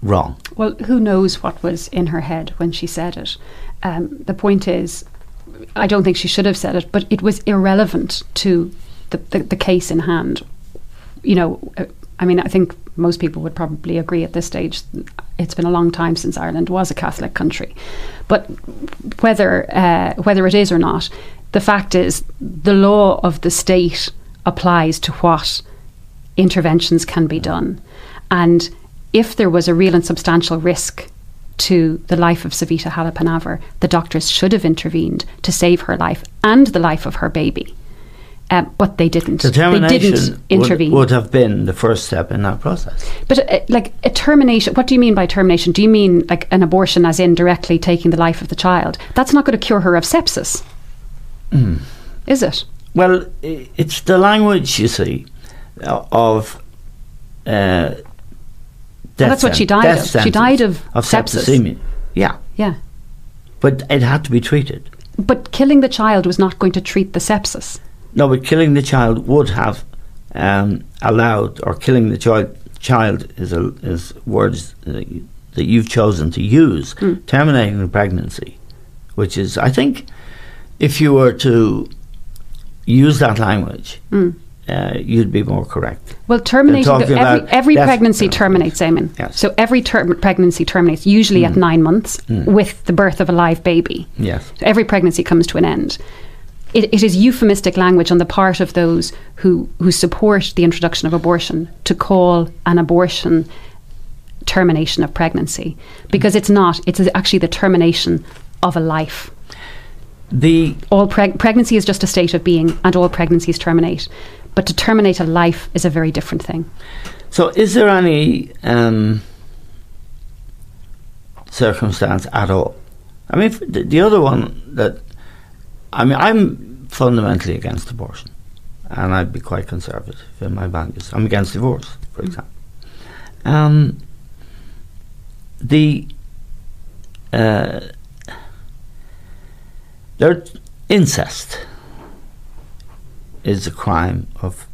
wrong. Well, who knows what was in her head when she said it? Um, the point is, I don't think she should have said it, but it was irrelevant to the, the, the case in hand. You know, uh, I mean, I think most people would probably agree at this stage. It's been a long time since Ireland was a Catholic country, but whether uh, whether it is or not, the fact is the law of the state applies to what interventions can be done, and if there was a real and substantial risk to the life of Savita Halappanavar, the doctors should have intervened to save her life and the life of her baby. uh, but they didn't. They didn't intervene. Would, would have been the first step in that process. But uh, like a termination, what do you mean by termination? Do you mean like an abortion, as in directly taking the life of the child? That's not going to cure her of sepsis, Hmm. is it? Well, it's the language, you see, of. Uh, Well, that's what she died of. She died of of sepsis. septicemia. Yeah, Yeah, but it had to be treated. but killing the child was not going to treat the sepsis. No, but killing the child would have um, allowed, or killing the child. Child is a, is words uh, that you've chosen to use. Hmm. Terminating the pregnancy, which is, I think, if you were to use that language, Mm. Uh, you'd be more correct. Well, terminating the, every, about every pregnancy penalties. terminates, Eamonn. Yes. So every ter- pregnancy terminates, usually at nine months, with the birth of a live baby. Yes. So every pregnancy comes to an end. It, it is euphemistic language on the part of those who, who support the introduction of abortion to call an abortion termination of pregnancy because it's not. It's actually the termination of a life. The All preg- pregnancy is just a state of being, and all pregnancies terminate. But to terminate a life is a very different thing. so is there any um, circumstance at all? I mean, the, the other one that I mean, I'm fundamentally against abortion, and I'd be quite conservative in my values. I'm against divorce, for example. Um, the uh, there incest is a crime of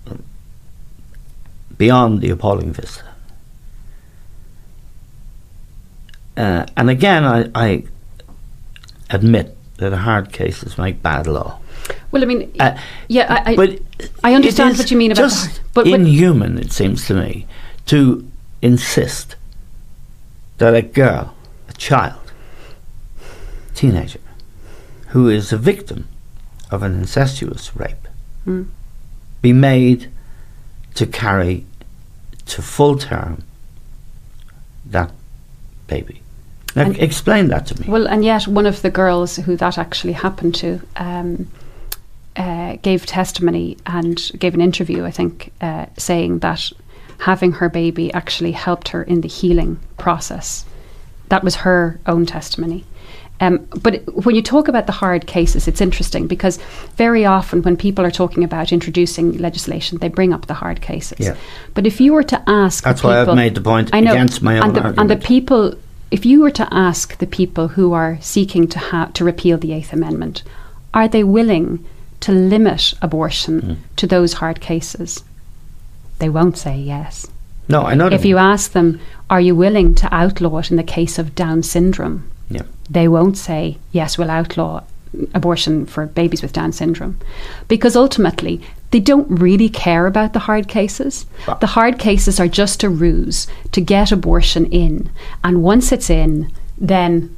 beyond the appalling vista. Uh, and again, I, I admit that hard cases make bad law. Well, I mean, Uh, yeah, I, I, but I understand what you mean about just that. But, but inhuman, it seems to me, to insist that a girl, a child, teenager, who is a victim of an incestuous rape, Mm. be made to carry to full term that baby. Now, And- explain that to me. Well, and yet one of the girls who that actually happened to um, uh, gave testimony and gave an interview, I think, uh, saying that having her baby actually helped her in the healing process. That was her own testimony. Um, but when you talk about the hard cases, it's interesting because very often when people are talking about introducing legislation, they bring up the hard cases. Yeah. But if you were to ask, That's people, why I've made the point I know, against my own and the, and the people, if you were to ask the people who are seeking to ha- to repeal the Eighth Amendment, are they willing to limit abortion Hmm. to those hard cases? They won't say yes. no, I know. If you ask them, are you willing to outlaw it in the case of Down syndrome? They won't say, yes, we'll outlaw abortion for babies with Down syndrome. Because ultimately, they don't really care about the hard cases. Ah. The hard cases are just a ruse to get abortion in. And once it's in, then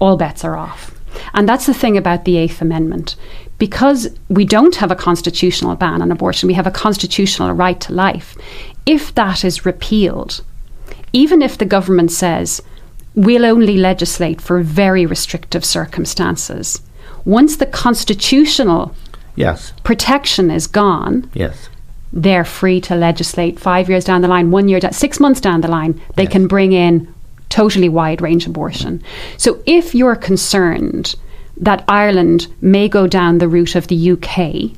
all bets are off. And that's the thing about the Eighth Amendment. Because we don't have a constitutional ban on abortion, we have a constitutional right to life. If that is repealed, even if the government says we'll only legislate for very restrictive circumstances, once the constitutional Yes. protection is gone, Yes. they're free to legislate five years down the line, one year, down, six months down the line, they Yes. can bring in totally wide range abortion. So if you're concerned that Ireland may go down the route of the UK,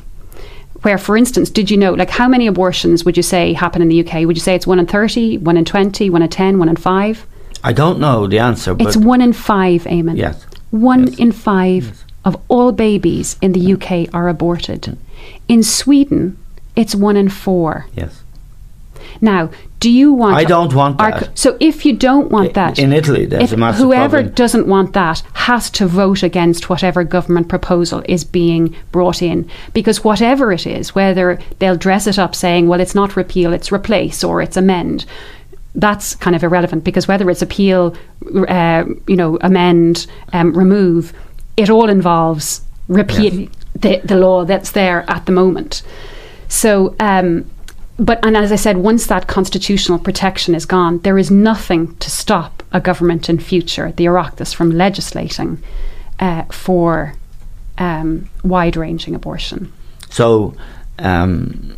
where, for instance, did you know, like, how many abortions would you say happen in the UK? Would you say it's one in 30, one in 20, one in 10, one in 5? I don't know the answer, but It's one in 5, Eamonn. yes. One Yes. in five of all babies in the UK are aborted. In Sweden, it's one in four. Yes. Now, do you want? I don't want that. so, if you don't want that, In Italy, there's a massive whoever problem. doesn't want that has to vote against whatever government proposal is being brought in, because whatever it is, whether they'll dress it up saying, "Well, it's not repeal, it's replace," or it's amend. That's kind of irrelevant because whether it's appeal, uh, you know, amend, um, remove, it all involves repealing the, the law that's there at the moment. So, um, but and as I said, once that constitutional protection is gone, there is nothing to stop a government in future, the Oireachtas, from legislating uh, for um, wide-ranging abortion. So um,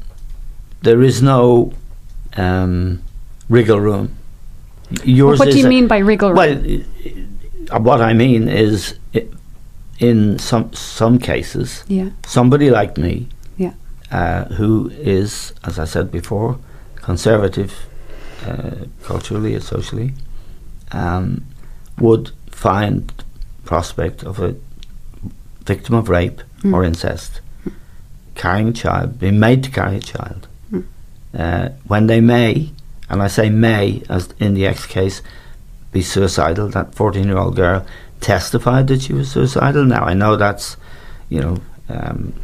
there is no um, wriggle room. Yours what do you a- mean by wriggle room? Well, uh, what I mean is, in some some cases, yeah, somebody like me, yeah, uh, who is, as I said before, conservative, uh, culturally and socially, um, would find prospect of a victim of rape Mm. or incest carrying a child, being made to carry a child, Mm. uh, when they may, and I say may, as in the X case, be suicidal. That fourteen-year-old girl testified that she was suicidal. Now I know that's, you know. Um,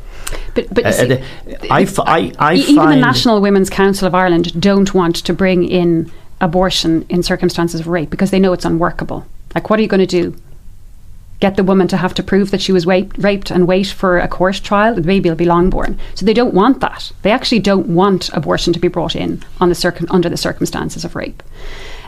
but but uh, see, the- I, f- I, I even the National Women's Council of Ireland don't want to bring in abortion in circumstances of rape because they know it's unworkable. Like, what are you going to do? Get the woman to have to prove that she was raped, raped and wait for a court trial? The baby will be long born. So they don't want that. They actually don't want abortion to be brought in on the circum- under the circumstances of rape.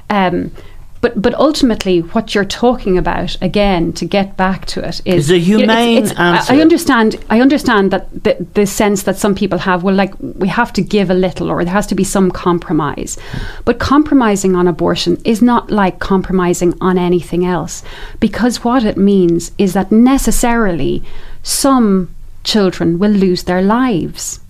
Um, but but ultimately, what you're talking about again, to get back to it, is Is a you know, it's- humane it's- I- answer. I understand. I understand that the, the sense that some people have. Well, like we have to give a little, or there has to be some compromise. But compromising on abortion is not like compromising on anything else, because what it means is that necessarily some children will lose their lives.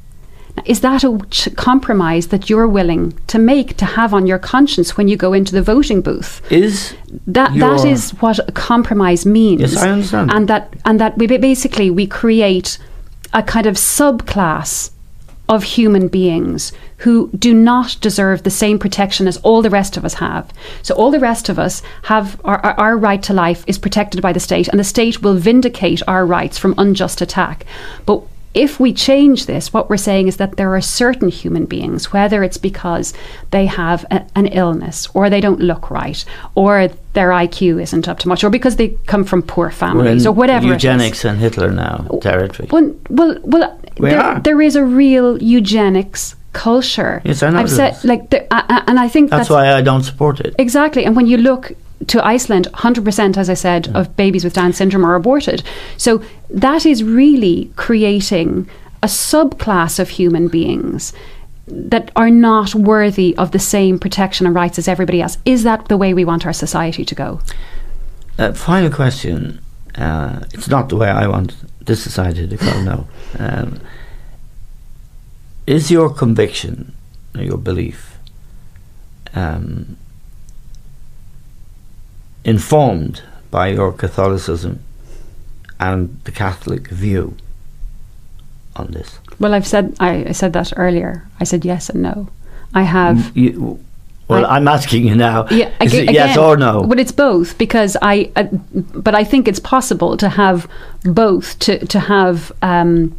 Is that a ch- compromise that you're willing to make to have on your conscience when you go into the voting booth? is That that is what a compromise means. Yes, I understand. And that and that we basically we create a kind of subclass of human beings who do not deserve the same protection as all the rest of us have. So all the rest of us have our, our, our right to life is protected by the state, and the state will vindicate our rights from unjust attack. But if we change this, what we're saying is that there are certain human beings, whether it's because they have a, an illness, or they don't look right, or their IQ isn't up to much, or because they come from poor families, or whatever. eugenics and Hitler now territory. Well, well, well We there, there is a real eugenics culture. Yes, I know I've said like, uh, uh, and I think That's that's, why I don't support it. exactly. And when you look to Iceland, hundred percent, as I said, of babies with Down syndrome are aborted. So that is really creating a subclass of human beings that are not worthy of the same protection and rights as everybody else. Is that the way we want our society to go? Uh, final question. Uh, it's not the way I want this society to go. No. Um, is your conviction, your belief, um, informed by your Catholicism and the Catholic view on this? Well, I've said I, I said that earlier. I said yes and no. I have. You, well, I- am asking you now. Yeah, is aga- it yes or no? But it's both because I. Uh, but I think it's possible to have both to to have um,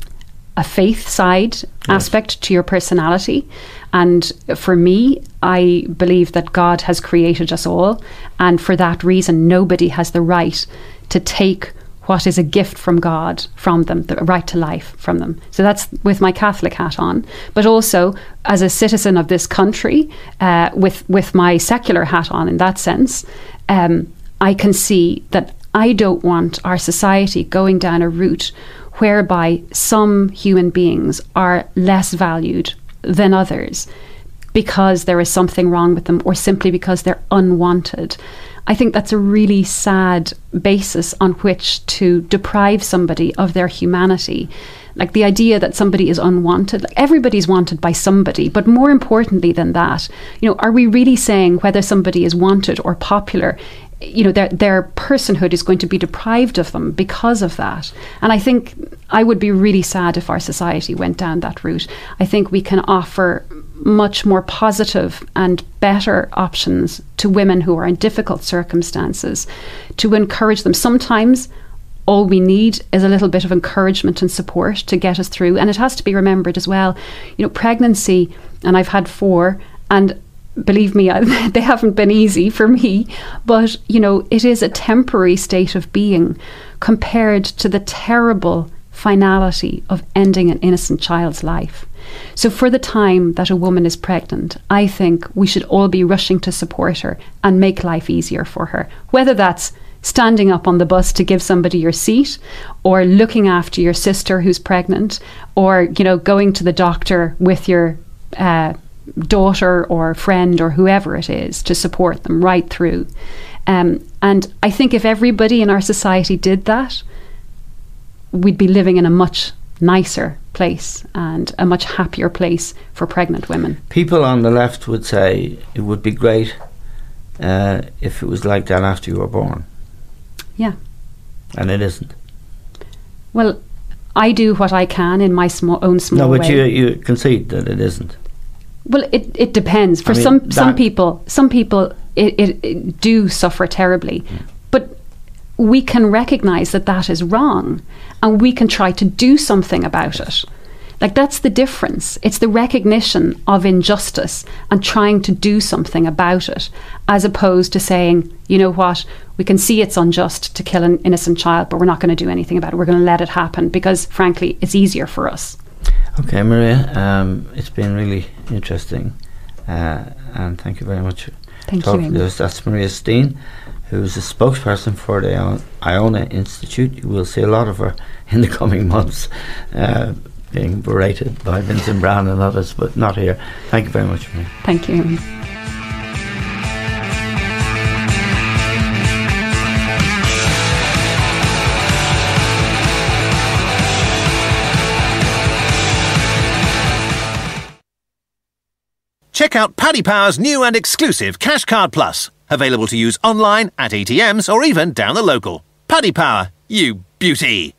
a faith side aspect to your personality, and for me, I believe that God has created us all, and for that reason, nobody has the right to take what is a gift from God from them, the right to life from them. So that's with my Catholic hat on, but also as a citizen of this country, uh, with with my secular hat on. In that sense, um, I can see that I don't want our society going down a route whereby some human beings are less valued than others because there is something wrong with them or simply because they're unwanted. I think that's a really sad basis on which to deprive somebody of their humanity. Like the idea that somebody is unwanted, like everybody's wanted by somebody, but more importantly than that, you know, are we really saying whether somebody is wanted or popular? You know, their their personhood is going to be deprived of them because of that. And I think I would be really sad if our society went down that route. I think we can offer much more positive and better options to women who are in difficult circumstances to encourage them. Sometimes all we need is a little bit of encouragement and support to get us through. And it has to be remembered as well. You know, pregnancy, and I've had four, and believe me, I, they haven't been easy for me, but you know, it is a temporary state of being compared to the terrible finality of ending an innocent child's life. So, for the time that a woman is pregnant, I think we should all be rushing to support her and make life easier for her, whether that's standing up on the bus to give somebody your seat, or looking after your sister who's pregnant, or you know going to the doctor with your uh, daughter or friend or whoever it is to support them right through. Um, and I think if everybody in our society did that, we'd be living in a much nicer place and a much happier place for pregnant women. People on the left would say it would be great uh, if it was like that after you were born. Yeah. And it isn't. Well, I do what I can in my small, own small way. No, but way. you, you concede that it isn't. Well, it, it depends. For I mean, some some people, some people it, it, it do suffer terribly, mm. but we can recognise that that is wrong, and we can try to do something about it. Like that's the difference. It's the recognition of injustice and trying to do something about it, as opposed to saying, you know what, we can see it's unjust to kill an innocent child, but we're not going to do anything about it. We're going to let it happen because, frankly, it's easier for us. Okay, Maria, um, it's been really interesting, uh, and thank you very much. Thank you. That's Maria Steen, who's a spokesperson for the Iona Institute. You will see a lot of her in the coming months. Uh, being berated by Vincent Browne and others, but not here. Thank you very much, Maria. Thank you. Check out Paddy Power's new and exclusive Cash Card Plus, available to use online, at ATMs, or even down the local. Paddy Power, you beauty!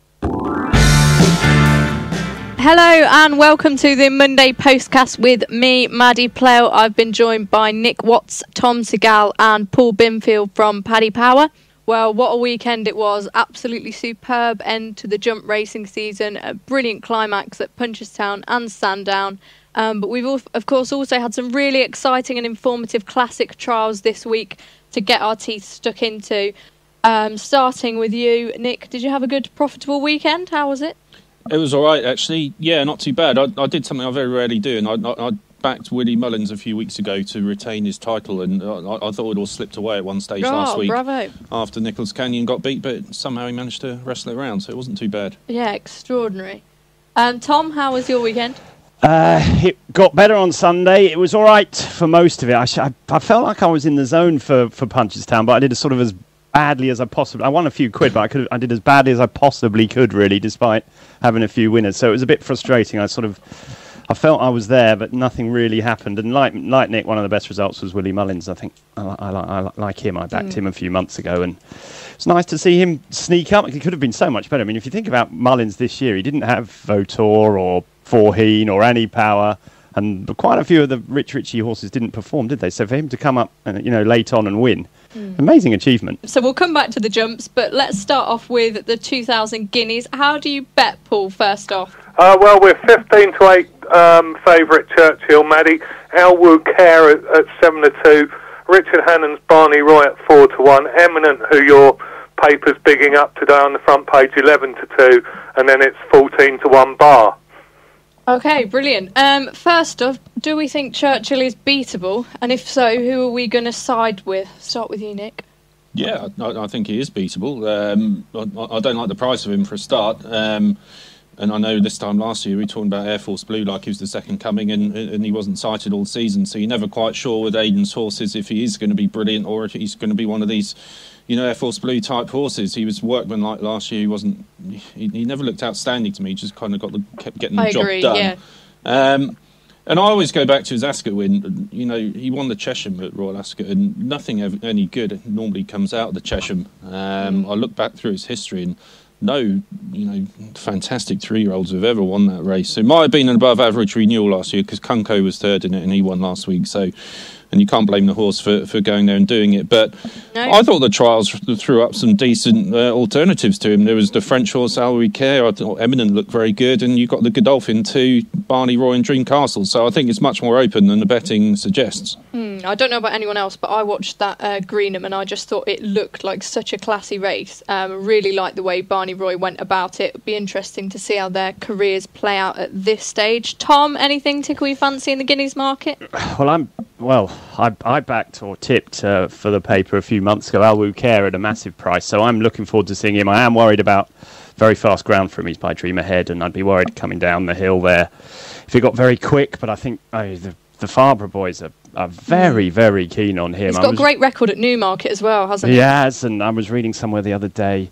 Hello and welcome to the Monday postcast with me, Maddie Playle. I've been joined by Nick Watts, Tom Segal, and Paul Binfield from Paddy Power. Well, what a weekend it was. Absolutely superb end to the jump racing season. A brilliant climax at Punchestown and Sandown. Um, but we've, of course, also had some really exciting and informative classic trials this week to get our teeth stuck into. Um, starting with you, Nick, did you have a good, profitable weekend? How was it? It was all right, actually. Yeah, not too bad. I, I did something I very rarely do, and I, I, I, backed Willie Mullins a few weeks ago to retain his title, and I, I thought it all slipped away at one stage oh, last week. Bravo. After Nichols Canyon got beat, but somehow he managed to wrestle it around, so it wasn't too bad. Yeah, extraordinary. Um, Tom, how was your weekend? Uh, it got better on Sunday. It was all right for most of it. I, sh- I, I, felt like I was in the zone for, for Punchestown, but I did a sort of as badly as I possibly. I won a few quid, but I could I did as badly as I possibly could, really, despite having a few winners. So it was a bit frustrating. I sort of I felt I was there, but nothing really happened. And like like Nick, one of the best results was Willie Mullins. I think I, I, I, I like him. I backed mm. him a few months ago, and it's nice to see him sneak up. He could have been so much better. I mean, if you think about Mullins this year, he didn't have Vautour or Faugheen or Annie Power, and quite a few of the Rich Ricci horses didn't perform, did they? So for him to come up, and, you know, late on and win, mm. amazing achievement. So we'll come back to the jumps, but let's start off with the 2,000 guineas. How do you bet, Paul? First off. Uh, well, we're 15 to 8 um, favourite Churchill, Maddie. Al Wukair at, at 7 to 2. Richard Hannon's Barney Roy at 4 to 1. Eminent, who your paper's bigging up today on the front page, 11 to 2. And then it's 14 to 1 bar. Okay, brilliant. Um, first off, do we think Churchill is beatable? And if so, who are we going to side with? Start with you, Nick. Yeah, I, I think he is beatable. Um, I, I, don't like the price of him for a start. Um, and I know this time last year we were talking about Air Force Blue like he was the second coming, and and he wasn't sighted all season. So you're never quite sure with Aidan's horses if he is going to be brilliant or if he's going to be one of these, you know, Air Force Blue type horses. He was workman like last year. He wasn't. He, he never looked outstanding to me. He just kind of got the kept getting the I job agree, done. Yeah. Um, and I always go back to his Ascot win. You know, he won the Chesham at Royal Ascot, and nothing ever, any good normally comes out of the Chesham. Um, mm. I look back through his history, and no, you know, fantastic three-year-olds have ever won that race. It might have been an above-average renewal last year because Cunco was third in it and he won last week. So, and you can't blame the horse for, for going there and doing it. But no. I thought the trials threw up some decent uh, alternatives to him. There was the French horse Al Wukair. I thought Eminent looked very good, and you got the Godolphin too, Barney Roy and Dream Castle. So I think it's much more open than the betting suggests. Mm, I don't know about anyone else, but I watched that uh, Greenham and I just thought it looked like such a classy race. Um, really liked the way Barney Roy went about it. It'd be interesting to see how their careers play out at this stage. Tom, anything tickle your fancy in the Guineas market? Well, I'm well. I, I backed or tipped uh, for the paper a few months ago. Al Wukair at a massive price, so I'm looking forward to seeing him. I am worried about very fast ground for him. He's by Dream Ahead, and I'd be worried coming down the hill there if he got very quick. But I think oh, the the Fabre boys are, are very, very keen on him. He's got a great record at Newmarket as well, hasn't he? He has, and I was reading somewhere the other day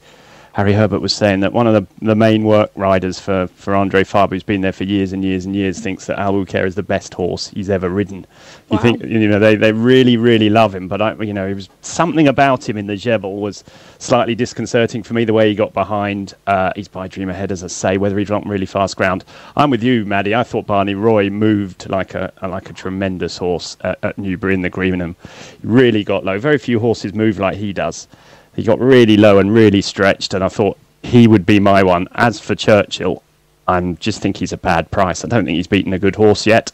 Harry Herbert was saying that one of the, the main work riders for, for Andre Fabre, who's been there for years and years and years, thinks that Al Wukair is the best horse he's ever ridden. Wow. You think you know they, they really really love him, but I, you know it was something about him in the Djebel was slightly disconcerting for me. The way he got behind, uh, he's by Dream Ahead as I say. Whether he dropped really fast ground, I'm with you, Maddie. I thought Barney Roy moved like a, like a tremendous horse at, at Newbury in the Greenham. Really got low. Very few horses move like he does. He got really low and really stretched, and I thought he would be my one. As for Churchill, I just think he's a bad price. I don't think he's beaten a good horse yet.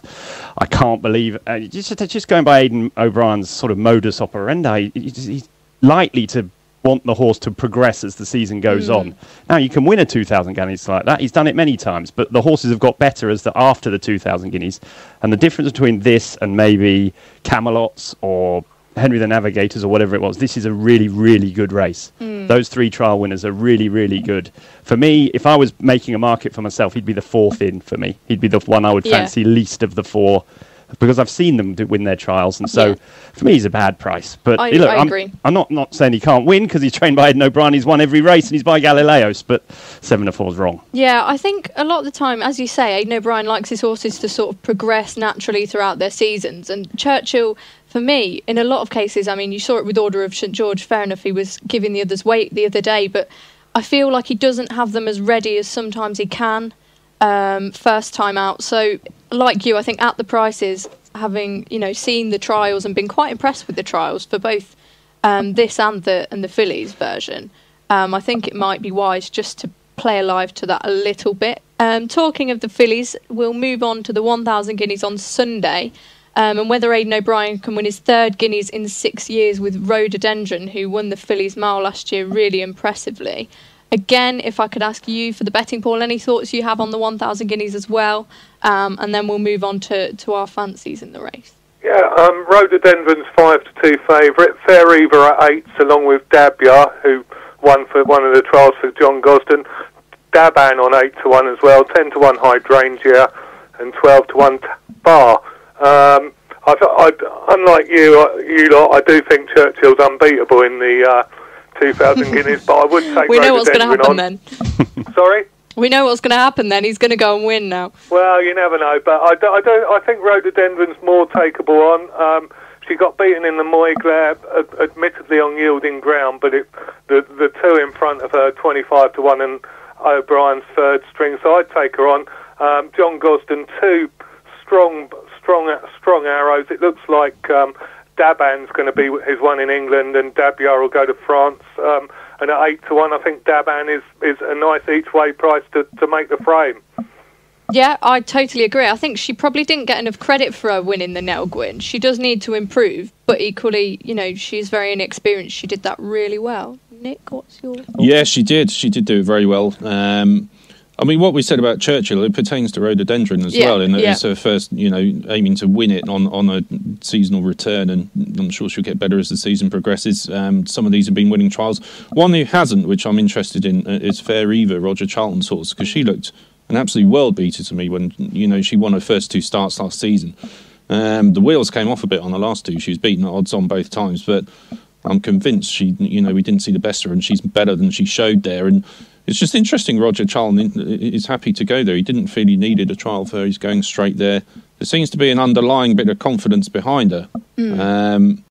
I can't believe uh, just just going by Aidan O'Brien's sort of modus operandi. He's, he's likely to want the horse to progress as the season goes mm. on. Now you can win a 2,000 guineas like that. He's done it many times, but the horses have got better as the after the 2,000 guineas. And the difference between this and maybe Camelots or Henry the Navigators or whatever it was. This is a really, really good race. Mm. Those three trial winners are really, really good. For me, if I was making a market for myself, he'd be the fourth in for me. He'd be the one I would yeah. fancy least of the four because I've seen them win their trials, and so yeah. for me, he's a bad price. But I, look, I I'm, agree. I'm not not saying he can't win because he's trained by Aidan O'Brien. He's won every race, and he's by Galileos. But seven to four is wrong. Yeah, I think a lot of the time, as you say, Aidan O'Brien likes his horses to sort of progress naturally throughout their seasons, and Churchill. For me, in a lot of cases, I mean, you saw it with Order of St George. Fair enough, he was giving the others weight the other day, but I feel like he doesn't have them as ready as sometimes he can um, first time out. So, like you, I think at the prices, having you know seen the trials and been quite impressed with the trials for both um, this and the and the fillies version. Um, I think it might be wise just to play alive to that a little bit. Um, talking of the fillies, we'll move on to the 1,000 guineas on Sunday. Um, and whether Aidan O'Brien can win his third guineas in six years with Rhododendron, who won the Fillies Mile last year really impressively. Again, if I could ask you for the betting pool, any thoughts you have on the 1,000 guineas as well? Um, and then we'll move on to, to our fancies in the race. Yeah, um, Rhododendron's 5 to 2 favourite. Fair Eva at 8, along with Dabyah, who won for one of the trials for John Gosden. Daban on 8 to 1 as well. 10 to 1 Hydrangea, and 12 to 1 Bar. Um, I, I, unlike you, uh, you lot, I do think Churchill's unbeatable in the. Uh, 2,000 guineas, but I would take We know what's going to happen on. then. Sorry? We know what's going to happen then. He's going to go and win now. Well, you never know, but I don't. I, don't, I think Rhododendron's more takeable on. Um, she got beaten in the Moyglare, uh, admittedly on yielding ground, but it, the the two in front of her, 25 to one, and O'Brien's third string, so I'd take her on. Um, John Gosden, two strong, strong, strong arrows. It looks like um, Daban's going to be his one in England, and Dabyah will go to France. Um, and at eight to one, I think Daban is is a nice each way price to, to make the frame. Yeah, I totally agree. I think she probably didn't get enough credit for her winning the Nell Gwyn. She does need to improve, but equally, you know, she's very inexperienced. She did that really well. Nick, what's your? Thoughts? Yeah, she did. She did do it very well. Um, I mean, what we said about Churchill, it pertains to Rhododendron as yeah, well. In that yeah. it's her first, you know, aiming to win it on, on a seasonal return, and I'm sure she'll get better as the season progresses. Um, some of these have been winning trials. One who hasn't, which I'm interested in, uh, is Fair Eva, Roger Charlton's horse, because she looked an absolute world beater to me when, you know, she won her first two starts last season. Um, the wheels came off a bit on the last two. She was beaten at odds on both times, but I'm convinced she, you know, we didn't see the best of her, and she's better than she showed there. And it's just interesting. Roger Charlton is happy to go there. He didn't feel he needed a trial for her. He's going straight there. There seems to be an underlying bit of confidence behind her. Mm. Um,